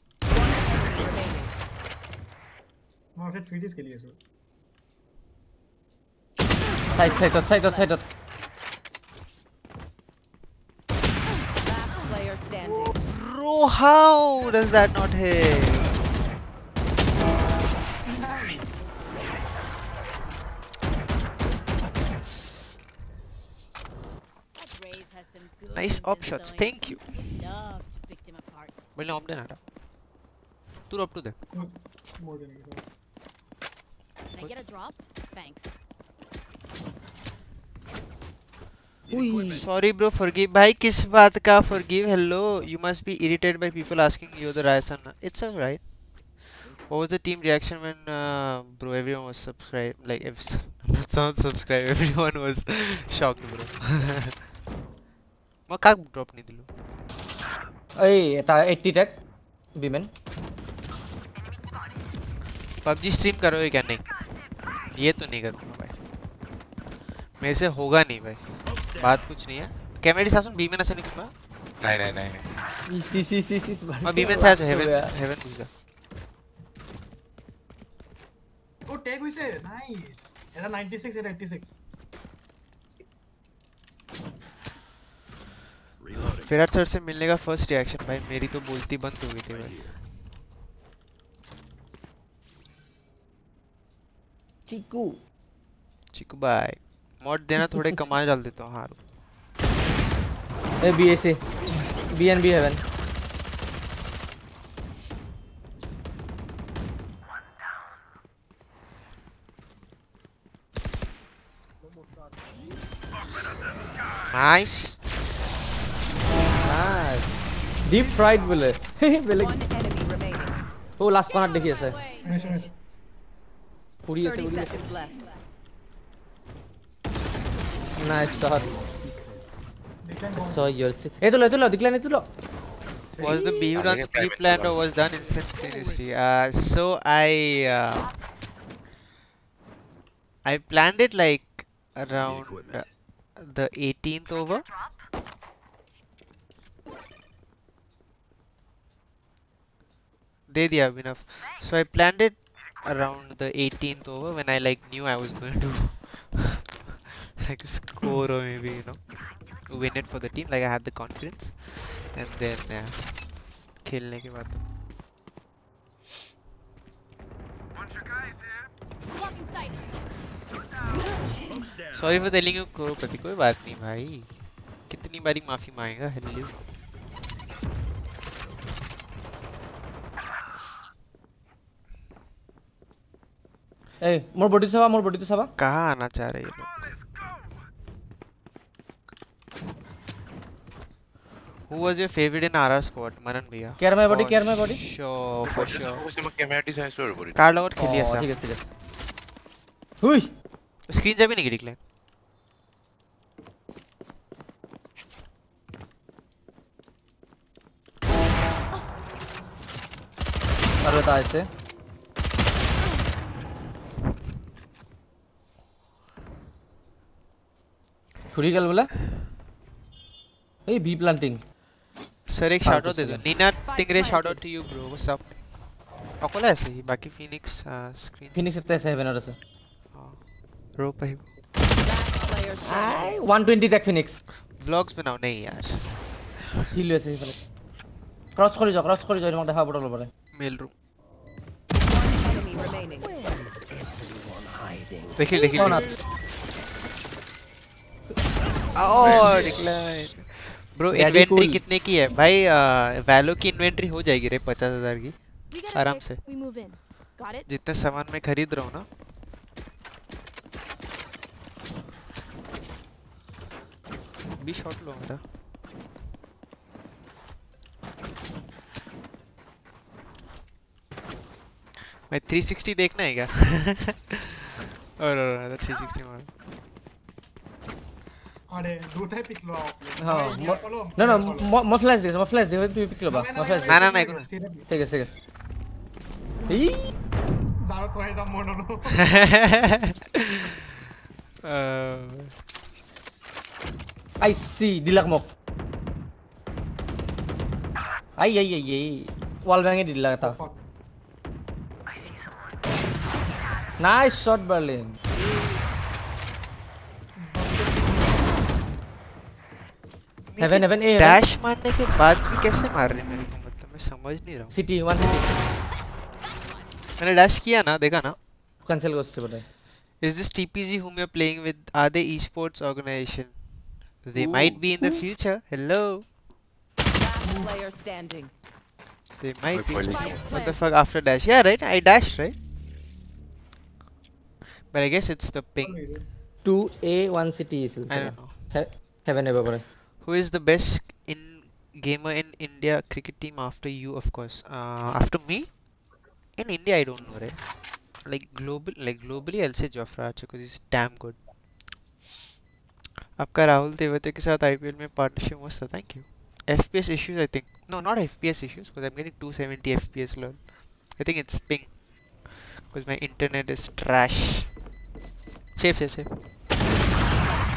मैं
उसे 3 डीज के लिए सो
side side dot side
dot side dot
Bro, how does that not hit?
up
shots. Thank you. Well, no, I'm done. Two up to.
More than
Can I get a drop? Thanks.
Sorry bro, forgive. भाई किस बात का forgive? Hello, you must be irritated by people asking you the Rasan. It's alright. What was the team reaction when uh, bro everyone was subscribed? Like if someone subscribed, everyone was shocked, bro. म काक drop नहीं
दिलु ए एटा 80 tag
बीमेन PUBG stream करोगे क्या नहीं ये तो नहीं करूँगा भाई मेरे से होगा नहीं भाई बात कुछ नहीं है कैमेडी सासन बीमेन ऐसे नहीं
कुछ नहीं नहीं
नहीं सी सी सी
सी मैं बीमेन से आज हेवन हेवन कुछ
का ओ टैग हुई से नाइस एटा 96
एटा फिराज सर से मिलने का फ़र्स्ट रिएक्शन भाई मेरी तो बोलती बंद हो गई थी भाई।
चिकू।
चिकू भाई मॉड देना थोड़े कमाल डाल देता हूँ हारू।
A B A C
B N B heaven Nice.
Deep fried বোলে বেলেগ
One enemy remaining.
ও লাষ্ট কৰ্ণাৰ দেখি আছে
নাইস নাইস
উৰি আছে
30
উৰি আছে
seconds left.
Nice shot
decline
so your এইটো ল এইটো ল দিকলান এইটো ল
was the BU
I
dance
think I
pre-planned or
went
was done instantaneously? Uh, so I uh, I planned it like around uh, the 18th over. They have enough. So I planned it around the 18th over when I like knew I was going to like score or maybe you know win it for the team. Like I had the confidence, and then uh, खेलने के बाद. Sorry for telling you करोड़पति कोई बात नहीं भाई कितनी बारी माफ़ी मांगेगा हेलो
ए मोर बॉडी से मोर बॉडी से
कहाँ आना चाह रहे हो who was your favourite in RR squad Manan
भैया. Care my
body
care my body
show for show
उसे मैं कैमेरा से स्टोर
बोली. कार्ड और
खेलिए
सर.
ठीक है, ठीक है. हुई.
स्क्रीन से भी नहीं
निकले. अरे बता ऐसे. छुरी गल बोला ए बी प्लांटिंग
सर एक शॉट दे दो। नीना Tingre shout out to you bro what's up अकेले ऐसे ही
बाकी फिनिक्स स्क्रीन फिनिक्स इतना
ऐसे है
बनारस से हाँ।
रो भाई। 120 तक फिनिक्स
व्लॉग्स बनाओ। नहीं यार।
हिल ऐसे ही पहले। क्रॉस करी जाओ क्रॉस करी जाओ। मग देखा बटल पर
मेल रूम देखिए देखिए डिक्लाइन ब्रो इन्वेंटरी कितने की है? भाई वैलो की इन्वेंटरी हो जाएगी रे पचास हज़ार की। आराम से? जितने सामान मैं खरीद रहा हूँ ना। बी शॉट लो मेरा मैं 360 देखना है क्या? और और और 360 मार।
अरे दुटा पिकलो flash न म flash दे म फ्लॅश दे
तू पिकलो flash. म फ्लॅश
नाही ikut. Tegas, tegas. आहे
ठीक आहे ई जाळ कोई
जा
म्हणलो I see dilak mau. Ay ay ay ay. Wall bangnya dilak ta. Nice shot Berlin. Haven Haven a
dash मारने के बाद भी कैसे मार रहे मेरे को मतलब मैं समझ नहीं रहा
City one city.
मैंने dash किया ना देखा ना?
Cancel गोस से बोला
is this tpg whom you're playing with are they esports organization? They might be in the future hello?
Last player standing
they might be what the fuck after dash? Yeah right i dashed right? But i guess it's the ping
2a 1 city
i don't know.
Heaven ever
Who is the best in gamer in India cricket team after you, of course? Uh, after me? In India, I don't know, right? Like global, like globally, I'll say Jofra Archer because he's damn good. आपका राहुल तेवते के साथ IPL में partnership मस्त था thank you FPS issues I think no not FPS issues because I'm getting 270 FPS lol I think it's ping because my internet is trash safe safe safe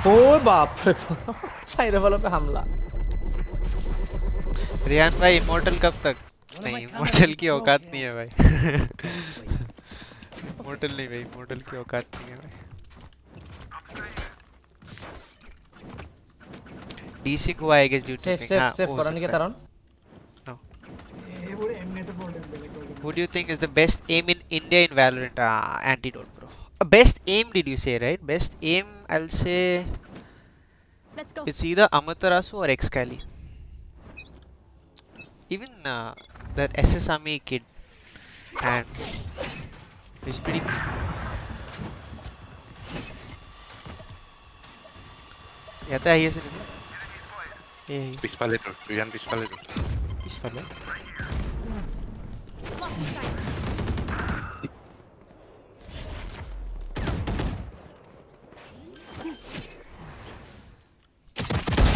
ओ बाप रे साइरे वालों पे हमला।
रियान भाई इमोर्टल कब तक? नहीं इमोर्टल की औकात नहीं है भाई। इमोर्टल नहीं भाई इमोर्टल की औकात नहीं है भाई। डीसी को
आएगा duty due
to safe safe करने के तरन no
Who do you think is the best aim in India in Valorant? Uh, antidote. best aim did you say, right? Best aim, I'll say...
Let's go.
It's either Amaterasu or Excali. Even uh, that SS Army kid and he's pretty cool.
Yata here sir. Hey. Pispaleto,
you
can pispaleto. Pispaleto.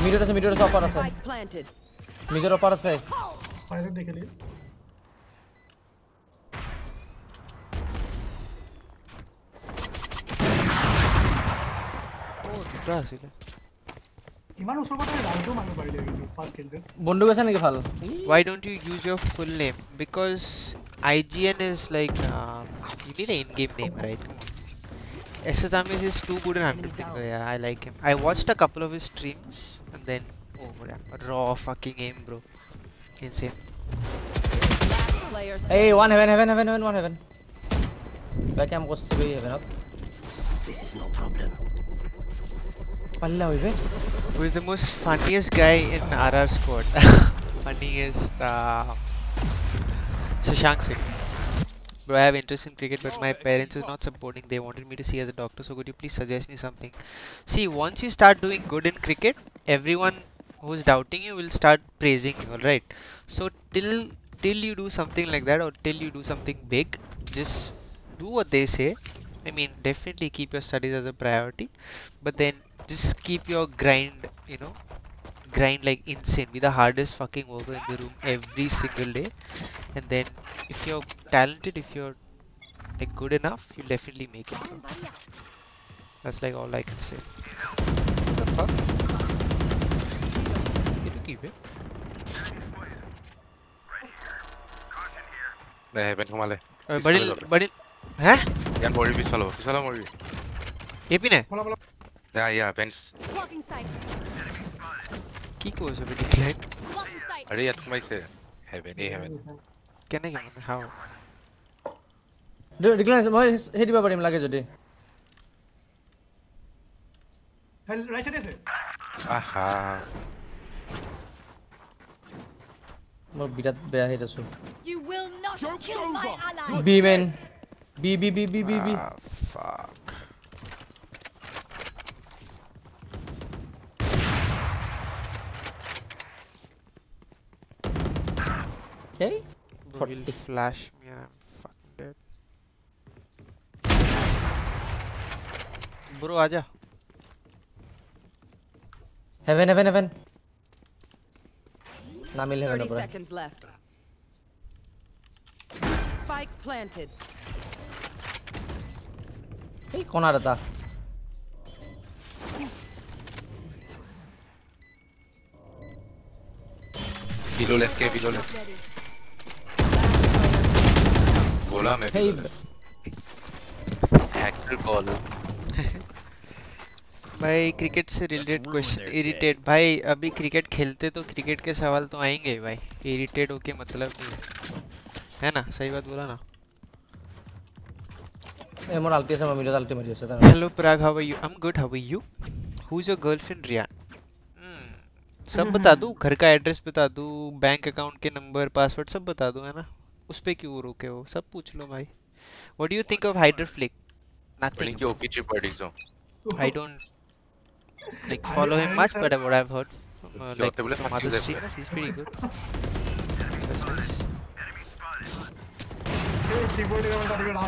মিডর আছে মিডর আছে অপার আছে
Spike planted.
মিডর অপার আছে
সাইডে দেখে লি
ও দুটা আছিলে
ইমান ওচৰৰ পৰা ৰাউটো মানুহ পাৰিলে কিন্তু ফাৰ্ষ্ট কিলটো
বন্দুক আছে নেকি ভাল
Why don't you use your full name? Because IGN is like uh, you need an in-game name, right? Esatami is too good at handcrafting though, yeah, I like him. I watched a couple of his streams and then, oh yeah, raw fucking aim bro. Insane.
Hey,
one
heaven, heaven, heaven, heaven, one heaven. Backcam goes to be heaven up. This is no problem. Palla hoibe.
Who is the most funniest guy in RR squad? Funniest, uh, Shashank Singh. Bro, I have interest in cricket, but my parents is not supporting. They wanted me to see as a doctor. So could you please suggest me something? See, once you start doing good in cricket, everyone who's doubting you will start praising you. All right. So till till you do something like that, or till you do something big, just do what they say. I mean, definitely keep your studies as a priority, but then just keep your grind, you know, grind like insane be the hardest fucking worker in the room every single day and then if you're talented if you're like good enough you'll definitely make it that's like all i can say what the fuck did you keep it Eh,
ben
kemale. Eh,
uh,
badil, badil. Huh?
Yan body piece follow. Piece
follow
body. AP?
Yeah, yeah, Ben's.
Blocking side.
কি কৈছে বে decline?
Blocking sight.
আৰে ইয়াত সোমাইছে haven এই haven
কেনেকে মানে how?
Decline মই সেই দিব পাৰিম লাগে যদি
ৰাইট সাইডে আছে
আহা
মোৰ বিৰাট বেয়া হেৰিত আছো
You will not
Joke's
kill my
over.
ally.
B main B B
B B
B
B Okay.
40.
Will flash me and I'm fucking dead. Bro, aja.
Heaven, heaven, heaven. ना
मिल
heaven bro.
30 seconds left. Spike planted.
Hey, who are
you? था? Below left, below left. बोला मैं
hey.
Hacker call
भाई cricket से related question irritate भाई अभी cricket खेलते तो क्रिकेट के सवाल तो आएँगे भाई। इरिटेट होके मतलब है ना? सही बात बोला ना?
ए मोर आलती से मम्मी लोग आलती मरी होता
hello Prag how are you I am good how are you who is your girlfriend Riya सब बता दूँ? घर का एड्रेस बता दूँ? बैंक अकाउंट के नंबर पासवर्ड सब बता दूँ है ना? उस पे क्यों रुके हो सब पूछ लो भाई what do you think of
Hydroflick
nothing
की okay chip
I don't like follow him much but what I have
heard
like
table mother
stream is very good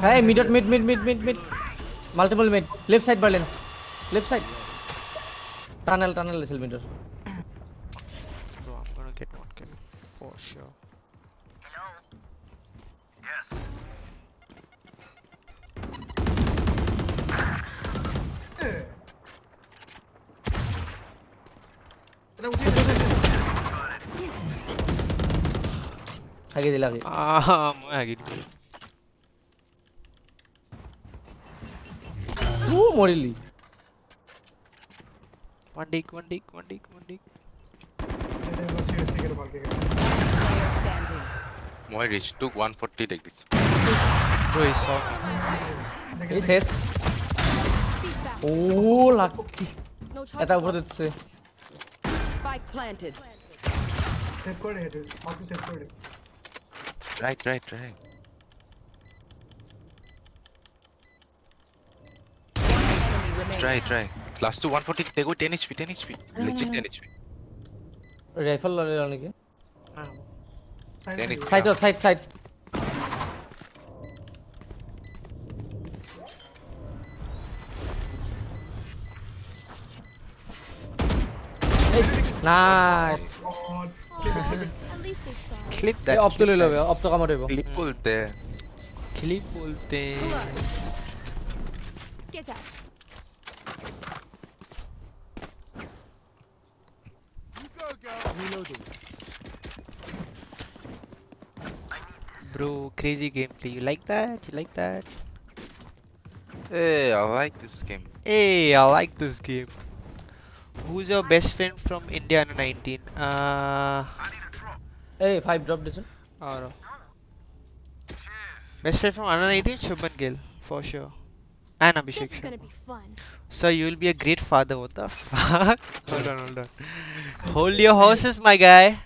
Hey, mid mid, mid, mid, mid, mid. Multiple mid. Left side, Berlin. Left side. Tunnel, tunnel, little
mid dot.
এটা উঠে
আগে দিলাম
আহা মই আগে দিলাম
ও
one dick one dick one dick one
dick
মই ৰিষ্টুক 140 দেখ দিছ।
ব্রো এই
সব
এই শেষ। ও লাকি। এটা উপরে দিচ্ছে
Spike planted.
Safeguard headed. Mark
to safeguard.
Right, right, right. Try, try. Last two 140. They go 10 HP, 10 HP. Legit 10
HP. Rifle, lol, lol,
lol.
Side,
side, side, side.
나이스 클립 다
업들려
왜 업도 가면
되고
클립 볼때
클립
볼때 깨자
Bro, crazy gameplay. You like that? You like that?
Hey, I like this game.
Hey, I like this game. Who's your best friend from Indiana 19? Uh.
Hey, 5 drop this
one. Best friend from Anna 19? Shubman Gill, for sure. And Abhishek.
This
is
gonna be fun.
Sir, you will be a great father. What the fuck? hold on, hold on. Hold your horses, my guy.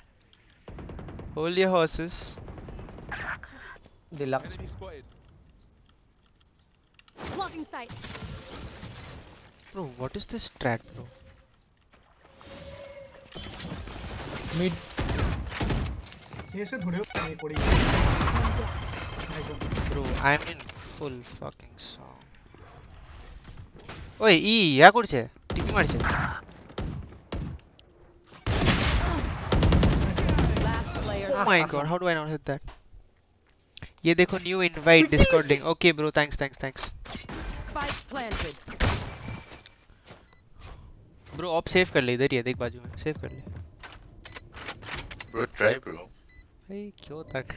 Hold your horses.
The luck.
Blocking sight.
Bro, what is this strat, bro?
Mid
CS এ ধরেও আমি করি। একদম।
Bro, I'm in full fucking song. ওই ই ইয়া করছে টিপি মারছে
Last player.
oh my god how do i not hit that ये देखो new invite Discord link okay bro thanks thanks thanks
Spike planted.
Bro op save कर ले इधर ही है देख बाजू में सेव कर ले
ব্রো ট্রাই ব্রো
এই কিও তাক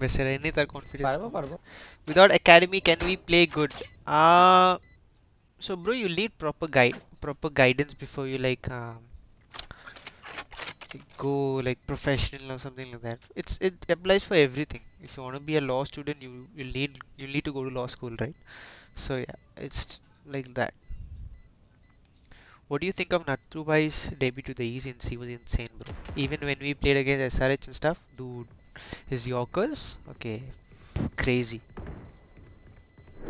বেসে রে নি তার
কনফিডেন্স পারবো পারবো
without academy can we play good uh so bro you need proper guide proper guidance before you like go like professional or something like that. It's it applies for everything. If you want to be a law student you you need you need to go to law school right? So yeah it's like that. What do you think of Natrubai's debut to the East in He was insane, bro. Even when we played against SRH and stuff, dude, his Yorkers, okay, crazy.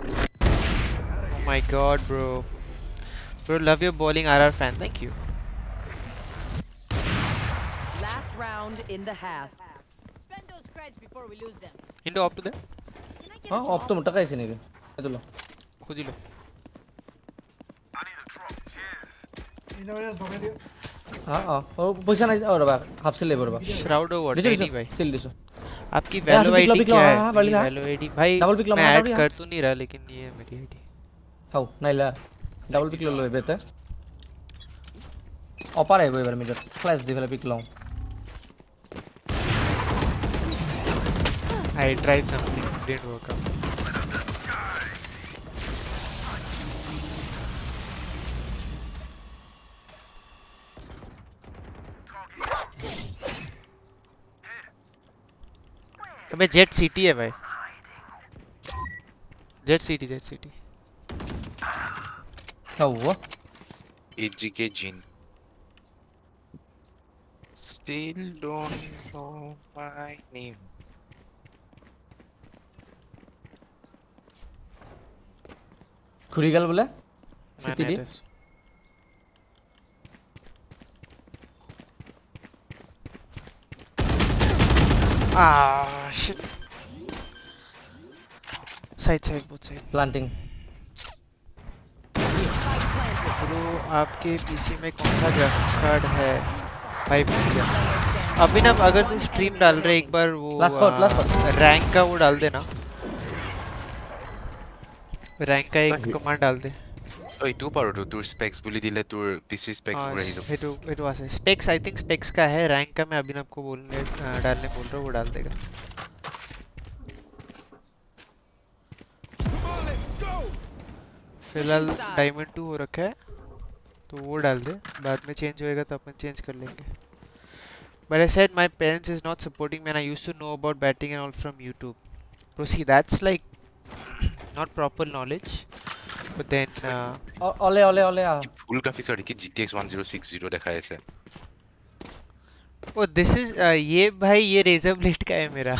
Oh my god, bro. Bro, love your bowling RR fan. Thank you.
Last round in the half.
Spend those creds before we lose them.
Indo opt to
them. हाँ opt
तो मुट्टा का ऐसे नहीं हाँ हाँ। और position और हाफ़
से लेबर बा
श्राउड
और
एडी
भाई।
सिल दिसो
आपकी वैल्यू आईडी क्या
है?
हाँ,
हाँ,
वैल्यू आईडी हाँ।
भाई डबल पिक
मैं ऐड कर तो नहीं रहा लेकिन ये मेरी आईडी
हाउ नहीं ला। डबल पिक ले लो बेटा। ऑपर है वो इधर मेजर फ्लैश दे वाला पिक लाऊं
I tried something didn't work out अबे जेट सिटी है भाई। Jett city Jett city.
क्या
हुआ? एजी के जिन। Still don't know my name
खुरीगल
बोला? City Ah, shit. Side side both side
Planting.
Planted.
Bro आपके पीसी में कौन सा ग्राफिक्स कार्ड है भाई भूल गया अभिनव अगर तू स्ट्रीम डाल रहे एक बार वो
Last call, last
रैंक का वो डाल देना रैंक का एक. कमांड डाल दे
ঐ এইটোও পাৰো তো তোৰ স্পেক্স বুলি দিলে তোৰ পিচি স্পেক্স
हाँ,
বোৰ আহি যাব
সেইটো সেইটো আছে स्पेक्स आई थिंक स्पेक्स का है रैंक का मैं अभिनव को बोलने अ, डालने बोल रहा हूँ वो डाल देगा
Come on, let's go.
फिलहाल
sides.
डायमंड टू हो रखा है तो वो डाल दे बाद में चेंज होएगा तो अपन चेंज कर लेंगे But I said my parents is not supporting me and I used to know about batting and all from YouTube. Bro, see that's like not proper knowledge. But then uh,
O- Ole, ole, ole. ah.
ফুল গ্ৰাফিক্সৰ দেখি GTX 1060 দেখাই আছে
oh this is uh, ये भाई ये razor blade का है मेरा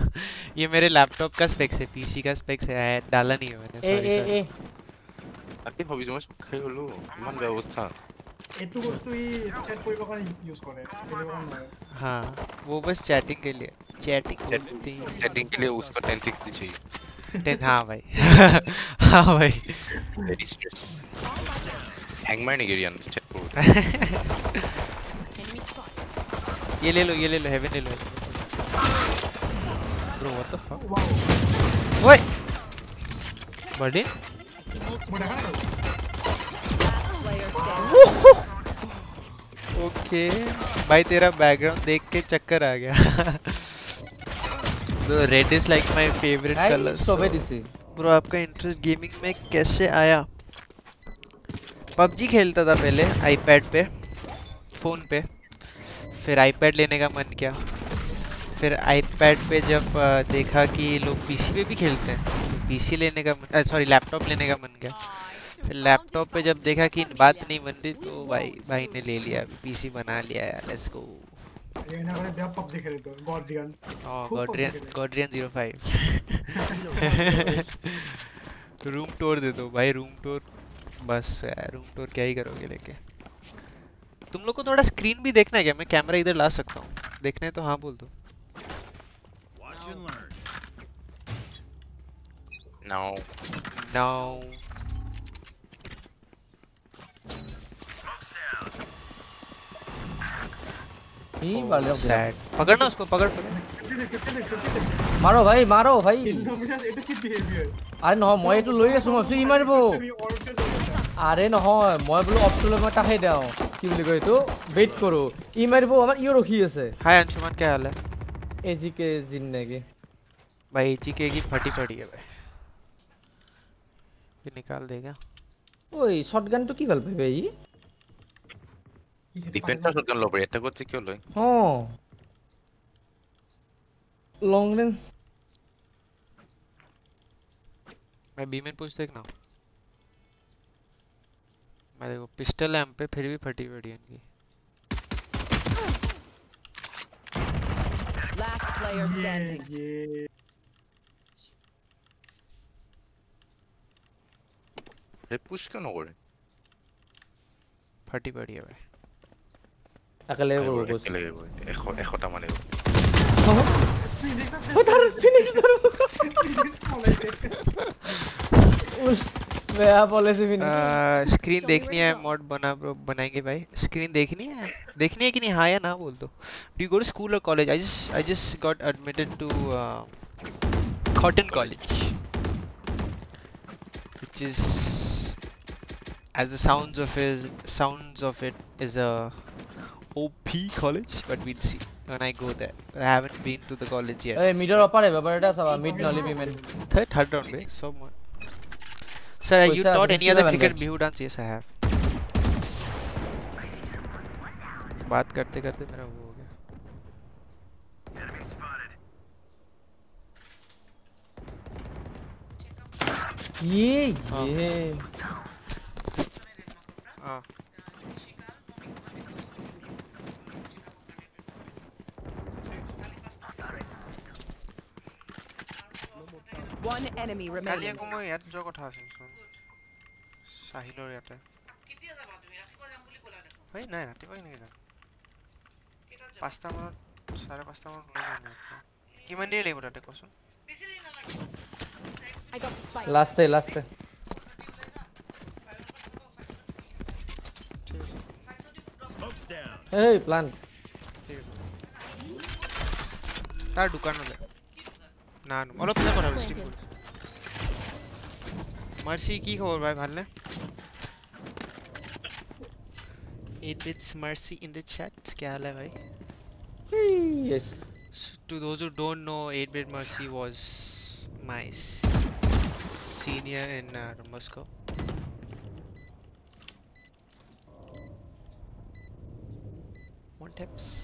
ये मेरे लैपटॉप का स्पेक्स है पीसी का स्पेक्स है आया- डाला नहीं है मैंने
A,
sorry,
A,
sorry.
A.
তাকে ভাবিছো মই খাই গলো ইমান বেয়া অৱস্থা
এইটো বস্তু ই চেট কৰিবৰ কাৰণে ইউজ কৰে খেলিবৰ কাৰণে নহয়
हाँ वो बस चैटिंग के लिए चैटिंग बोलते हैं
सेटिंग के लिए उसका 1060 चाहिए
टेन हाँ भाई हाँ भाई
वेरी स्पेस हैंगमैन ही गिरी अंदर चेक
ये ले लो ये ले लो हेवन ले लो ब्रो व्हाट द फक ओए
बर्थडे
ओके भाई तेरा बैकग्राउंड देख के चक्कर आ गया। तो red is like my
favourite
colour
सोबे दिसी.
ब्रो आपका इंटरेस्ट गेमिंग में कैसे आया? पबजी खेलता था पहले आईपैड पे फ़ोन पे। फिर आईपैड लेने का मन किया। फिर आईपैड पे जब देखा कि लोग पीसी पे भी खेलते हैं तो पीसी लेने का मन सॉरी लैपटॉप लेने का मन किया। फिर लैपटॉप पे जब देखा कि बात नहीं बन रही तो भाई भाई ने ले लिया पीसी बना लिया यार लेट्स गो
ये
ना कर रूम टूर दे दो भाई रूम टूर बस रूम टूर क्या ही करोगे लेके। तुम लोग को थोड़ा स्क्रीन भी देखना है क्या? मैं कैमरा इधर ला सकता हूँ। देखने तो हाँ बोल दो।
No.
No.
ही वाले लोग दिया।
सैड पकड़ना उसको पकड़ पकड़
কেটে দে কেটে দে কেটে দে
মাৰো ভাই মাৰো ভাই
ইনডোমিনাস এটা কি বিহেভিয়ার
আৰে নহয় মই এইটো লৈ আছো মই ভাবিছো ই মাৰিব
তুমি অৰ্ডাৰ কৰিছা
আৰে নহয় মই বোলো অপটো লৈ মই তাকে দিওঁ কি বুলি কয় এইটো ৱেইট কৰো ই মাৰিব আমাৰ ইও ৰখি আছে
हाय अंशुमान क्या हाल है
এ জি কে জিন নেকি
भाई जी की फटी पड़ी है भाई ये निकाल देगा
ঐ শ্বটগানটো কি ভাল পাই ই
ডিফেন্সৰ শটগান ল'ব পাৰি এটা করছে কিয় লয়
অঁ লং ৰেঞ্জ
मैं बी में पूछ देखना मैं देखो पिस्टल लैम्प पे फिर भी फटी पड़ी है इनकी
Last player standing.
ये
ৰে পুশ কিয় নকৰে
फटी पड़ी है भाई
अगले को
रोको
अगले
को एखो एखो टा माने उधर
फिनिश उधर मैं आप पॉलिसी फिनिश
स्क्रीन देखनी है मॉड बना ब्रो बनाएँगे भाई। स्क्रीन देखनी है? देखनी है कि नहीं? हाँ या ना बोल दो। डू गो टू स्कूल और college I just I just got admitted to Cotton College which is as the sounds of his sounds of it is a OP college, but we'll see when I go there. I haven't been to the college yet.
Hey, middle upper hai, but it is mid nolly man.
Third, third round, bhai. So Sir,
have you
taught any other cricket bihu dance? Yes, I have. बात करते करते मेरा वो हो गया
ये ये
हाँ
One enemy
কালি
remaining.
আকৌ মই ইয়াত যোৱা কথা আছিল চোন চাহিলৰ ইয়াতে এই নাই ৰাতিপুৱা কেনেকৈ যাম পাঁচটা মানত চাৰে পাঁচটা মানত ওলাই যাম ইয়াৰ পৰা। কিমান দেৰি লাগিব তাতে কচোন
I got the spike.
Last day,
নান অলপ পিছত কথা কৈছোঁ মাৰ্চি কি খবৰ ভাই? ভালনে? Eight bits Mercy in the chat কে হাল ভাই
yes.
To those who don't know 8 bit mercy was my senior in uh, Moscow one tips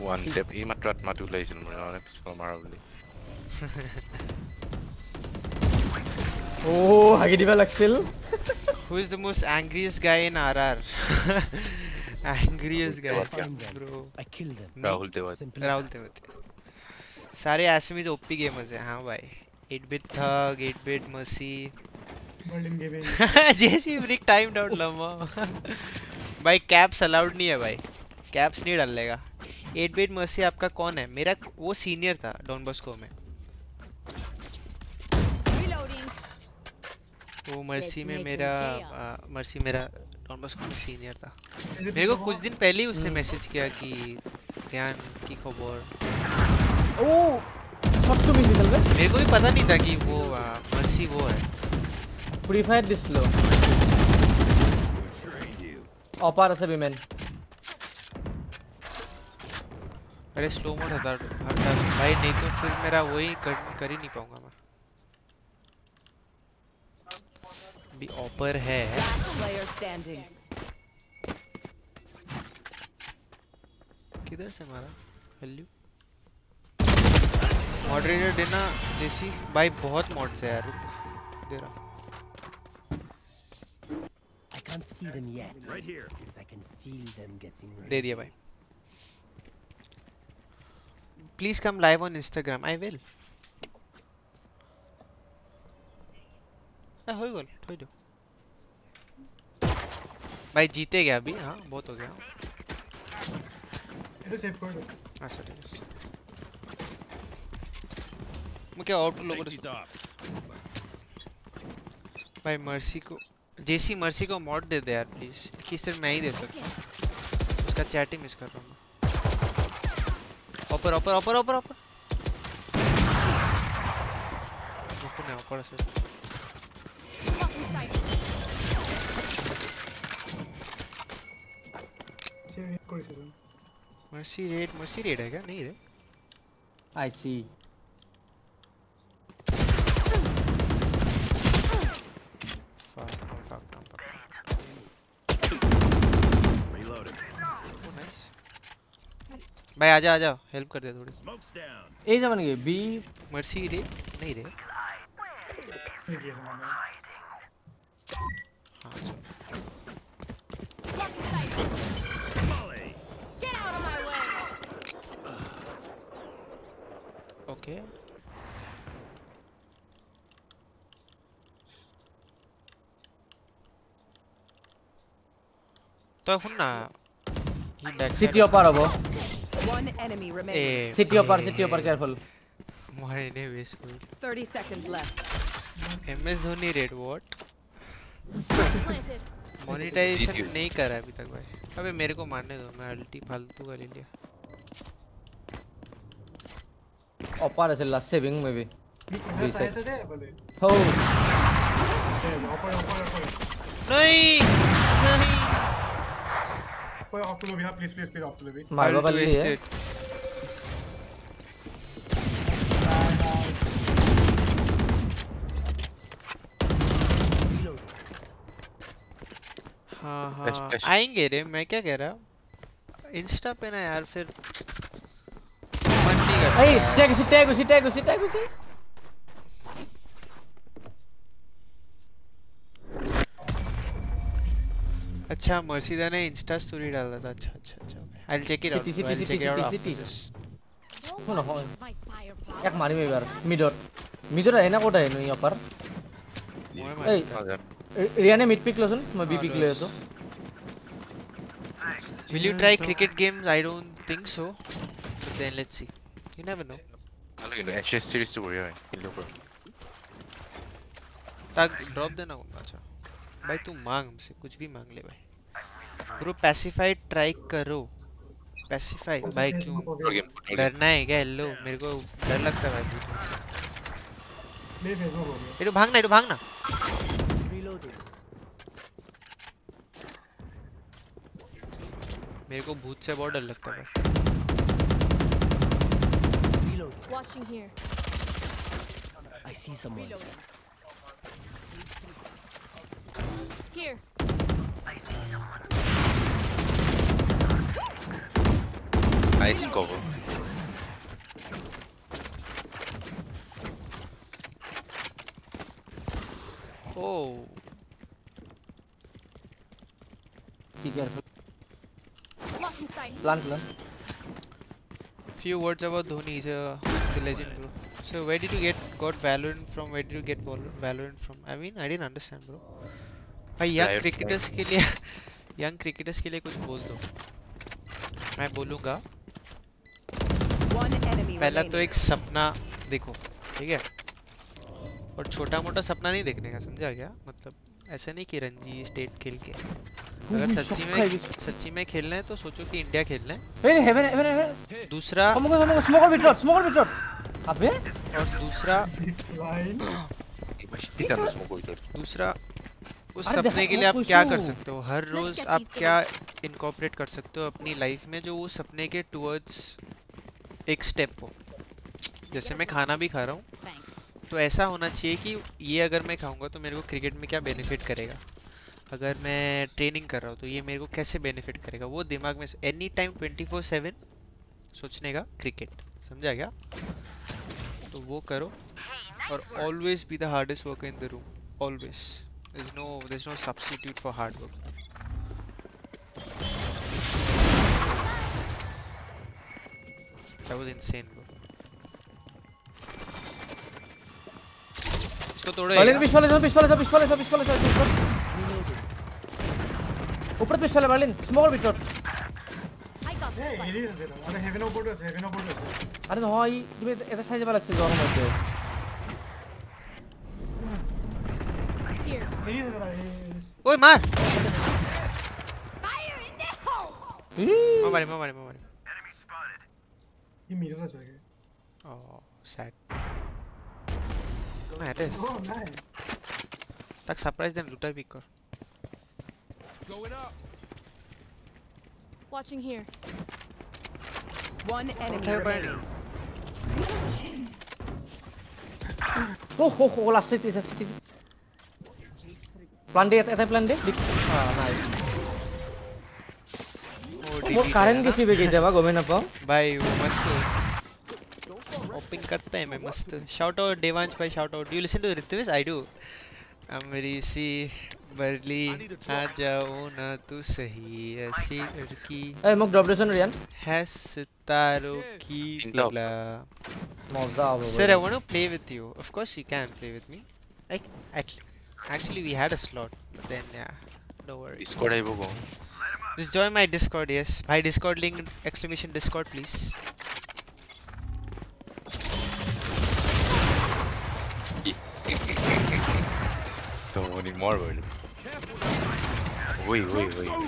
One tip, ei matrat matu laisil mun ole pistol marabli.
Oh, hagidiva laksil.
Who is the most angriest guy in RR? angriest guy, bro.
I killed them.
Rahul
Devat.
Rahul Devat. सारे ऐसे में OP gamers हैं हाँ भाई eight bit thug 8
bit मसी
जैसी brick time doubt लंबा भाई कैप्स अलाउड नहीं है भाई कैप्स नहीं डालेगा एट बेट मर्सी आपका कौन है? मेरा वो सीनियर था डॉन बॉस्को में। वो मर्सी में मेरा आ, मर्सी मेरा डॉन बॉस्को में सीनियर था। मेरे को कुछ दिन पहले ही उसने hmm. मैसेज किया कि ज्ञान की खबर।
ओ फक तो भी निकल गए
मेरे को भी पता नहीं था कि वो आ, मर्सी वो है।
फ्री फायर दिस लो। ओपार से भी मैन
अरे स्लो मोड हटा हटा दो। भाई नहीं तो फिर मेरा वही कर, कर ही नहीं पाऊँगा मैं। भी ऑपर है. किधर से मारा? हेल्यू मॉडरेटर देना जैसी भाई बहुत मॉड्स है यार रुक। दे रहा
I can't see them yet,
Right here.
but I can feel them getting ready.
दे दिया भाई। Please come live on Instagram. I will. हो गया हो जाओ भाई जीते गया अभी। हाँ बहुत हो गया।
अच्छा
ठीक है मैं क्या और लोगों भाई मर्सी को जेसी मर्सी को मॉड दे दे यार प्लीज़ कि सिर्फ़ मैं ही दे सकता हूँ। उसका चैट ही मिस कर रहा हूँ। Open, open, open, open, open. Open now,
para sir.
Mercy red Mercy red है क्या नहीं रे
आई सी
Fuck, fuck, fuck, fuck.
Reloaded.
oh nice भाई आजा आजा हेल्प कर दे थोड़ी
Smoke's down.
এই যাবে নাকি বি
मर्सी रेड नहीं रे
ঠিক আছে মানে
हाँ चलो
Blocking sight.
Volley.
Get out of my way.
Okay তো এখন না ই ব্যাক
সিটি অপার হবো
One enemy remaining.
City
upper, city upper, careful. Why
they waste good?
30 seconds left.
MS Dhoni
red
what
monetisation
नहीं करा अभी तक भाई अबे मेरे को मारने दो मैं अल्टी फालतू का ले लिया
ओपर ऐसे लस्से
विंग
में भी रीसेट हो
नहीं नहीं off
to.
Please, please,
please,
off
to
आएँगे रे मैं क्या कह रहा इंस्टा पे ना यार फिर मन नहीं अच्छा मर्सीदा ने इंस्टा स्टोरी डाला था अच्छा अच्छा अच्छा I will check it
out city city city city city सुनो हो एक मारी में यार मिडर मिडर है ना
कोटा
है
नहीं अपर
ए रिया ने मिड पिक लो
सुन
मैं
बी
पिक
ले
सो
Will you try cricket games? I don't think so. But then let's see. You never know.
I'll look into HS series to worry. Look.
Tag drop देना अच्छा. भाई तू मांग हमसे कुछ भी मांग ले भाई ब्रो पैसिफाई ट्राई करो पैसिफाई भाई क्यों. डरना है क्या हेलो मेरे को डर लगता है भाई
गया
इधर भागना इधर भागना
Reloading.
मेरे को भूत से बहुत डर लगता है भाई
Reloading.
Watching here.
I see someone.
here.
Nice cover.
Oh.
Be careful. Plant, plant.
Few words about Dhoni. He's a, he's a legend, bro. So where did you get got Valorant from? Where did you get Valorant from? I mean, I didn't understand, bro. भाई young cricketers के लिए young cricketers के लिए कुछ बोल दो। मैं बोलूँगा पहला तो एक सपना देखो ठीक है? और छोटा मोटा सपना नहीं देखने का समझा क्या? मतलब ऐसा नहीं कि रणजी स्टेट खेल के। अगर सच्ची में। सच्ची में खेलना है तो सोचो कि इंडिया खेलना है।
Hey, heaven, heaven, heaven.
दूसरा
smoke or withdraw, smoke अबे?
और दूसरा दूसरा उस सपने के लिए आप क्या कर सकते हो? हर रोज आप क्या इनकॉर्पोरेट कर सकते हो अपनी लाइफ में जो वो सपने के टुवर्ड्स एक स्टेप हो? जैसे मैं खाना भी खा रहा हूँ। तो ऐसा होना चाहिए कि ये अगर मैं खाऊँगा तो मेरे को क्रिकेट में क्या बेनिफिट करेगा? अगर मैं ट्रेनिंग कर रहा हूँ तो ये मेरे को कैसे बेनिफिट करेगा? वो दिमाग में any time twenty four seven सोचने का क्रिकेट समझा गया तो वो करो। और always be the hardest work in the room always There's no there's no substitute for hard work. That was insane,
Balin, pistol, pistol, pistol, pistol, pistol, pistol, pistol, pistol, Balin. Small pistol. Hey, he.
I
have no
bullets.
I have no bullets.
I don't
know why. This is
not.
al mar! Oh, vale, vale, vale.
Y mira la saga.
Oh, sad. Man, it is.
Oh, man.
Tak surprise then lootai picker.
Going up.
Watching here. One enemy remaining.
Oh, oh, oh, la city, la city. Plan day ऐसे plan day हाँ nice वो कारण किसी पे की जवाब गोमेन अपा
भाई वो मस्त ओपन करता है मैं मस्त। शॉट आउट डेवांच भाई shout out do listen to Ritvij I do अमरीसी बर्ली आ जाओ ना तू सही ऐसी लड़की।
अरे मुक ड्रॉप रेसन रियान
है सितारों की
बला मज़ा
आ
रहा है
sir I want to play with you of course you can play with me like at least Actually, we had a slot, but then yeah, no worries.
Discord hai bogo.
Just join my Discord, yes. My Discord link exclamation Discord, please.
Don't anymore, bro. वही वही
wait.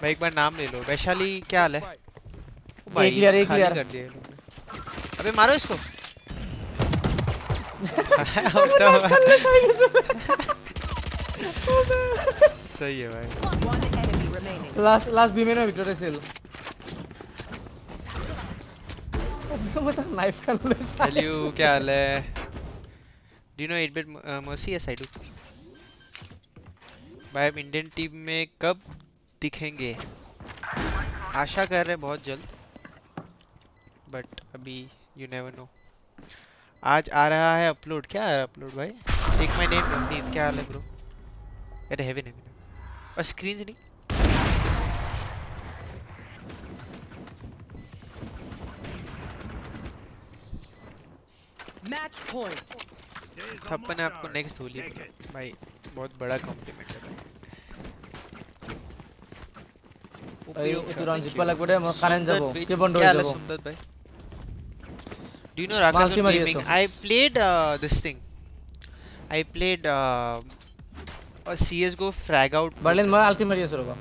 भाई एक बार नाम ले लो वैशाली क्या हाल है भाई क्लियर
क्लियर
कर दिए अबे मारो इसको सही है
uh, भाई लास्ट लास्ट बी सेल मतलब नाइफ
हेलो क्या हाल है डू नो 8 बिट मर्सी भाई इंडियन टीम में कब दिखेंगे? आशा कर रहे बहुत जल्द बट अभी यू नेवर नो आज आ रहा है अपलोड। क्या है अपलोड भाई? टेक माय नेम नवनीत क्या हाल है? ब्रो अरे हेवन हेवन और स्क्रीन नहीं?
मैच
पॉइंट
थप्पन आपको नेक्स्ट होली भाई बहुत बड़ा कॉम्प्लीमेंट है भाई। तुरंत
जिप्पा
लग
पड़े
मैं
कानन जाबो के बंडो जाबो
सुंदर भाई? Do you know Rakazon
Multi Mario
Gaming?
so.
I played uh, this thing. I played uh, a CS:GO frag out.
Berlin মই আল্টি মাৰি আছো ৰ'বা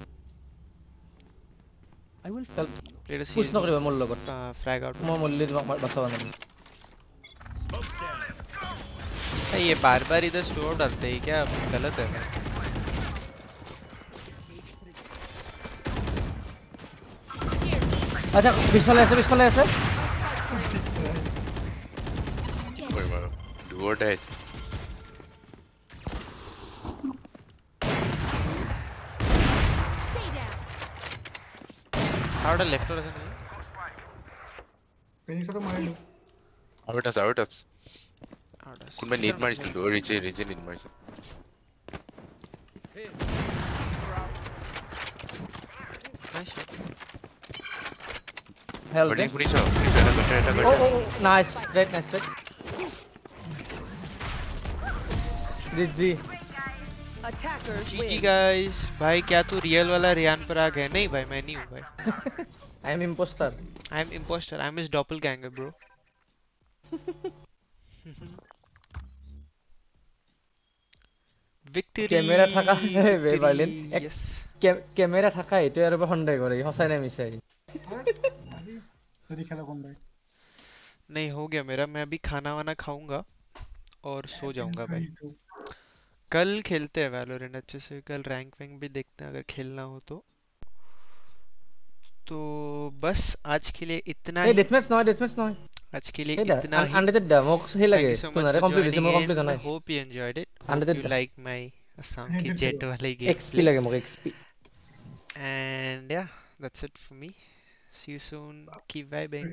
I will
Tell-
find you.
Played a
push
CS:GO
নকৰিবা মোৰ লগত
uh, frag out.
মই মল্লি তোমাক মা- বচাব নোৱাৰিম
अरे ये बार बार इधर स्लो डालते हैं क्या गलत है
আচ্ছা পিছফালে আছে পিছফালে আছে
What is? How the left or something? Need
to
mine. Could my need margin do?
Reach
a
region in margin. Help. Nice. Great, nice,
great.
Ji
win.
Guys भाई क्या तू रियल वाला रियान पर आ गया नहीं भाई मैं नहीं हूँ भाई
I am imposter
I am imposter I am his doppelganger bro victory
camera থাকা বে বার্লিন এক
यस
ক্যামেরা থাকা এইটো আৰু বৰ সন্দেহ কৰে সঁচাই নে মিছাই
যদি খেলা কোনোবাই
नहीं हो गया मेरा मैं अभी खाना वाना खाऊंगा और सो जाऊंगा भाई
এইটো।
कल खेलते हैं वैलोरेंट अच्छे से कल रैंक वैंक भी देखते हैं अगर खेलना हो तो। तो बस आज के लिए इतना ही।
डिफरेंस नॉट डिफरेंस नॉट
आज के लिए इतना ही। अंडर
द
डेमोक्स
ही लगे।
तुम्हारा
कंप्लीट रिसमो
कंप्लीट
करना है।
Hope you enjoyed it under
the
like my Assam की जेट वाले
गेम
एक्सपी
लगे मुझे XP
and yeah that's it for me see you soon keep vibing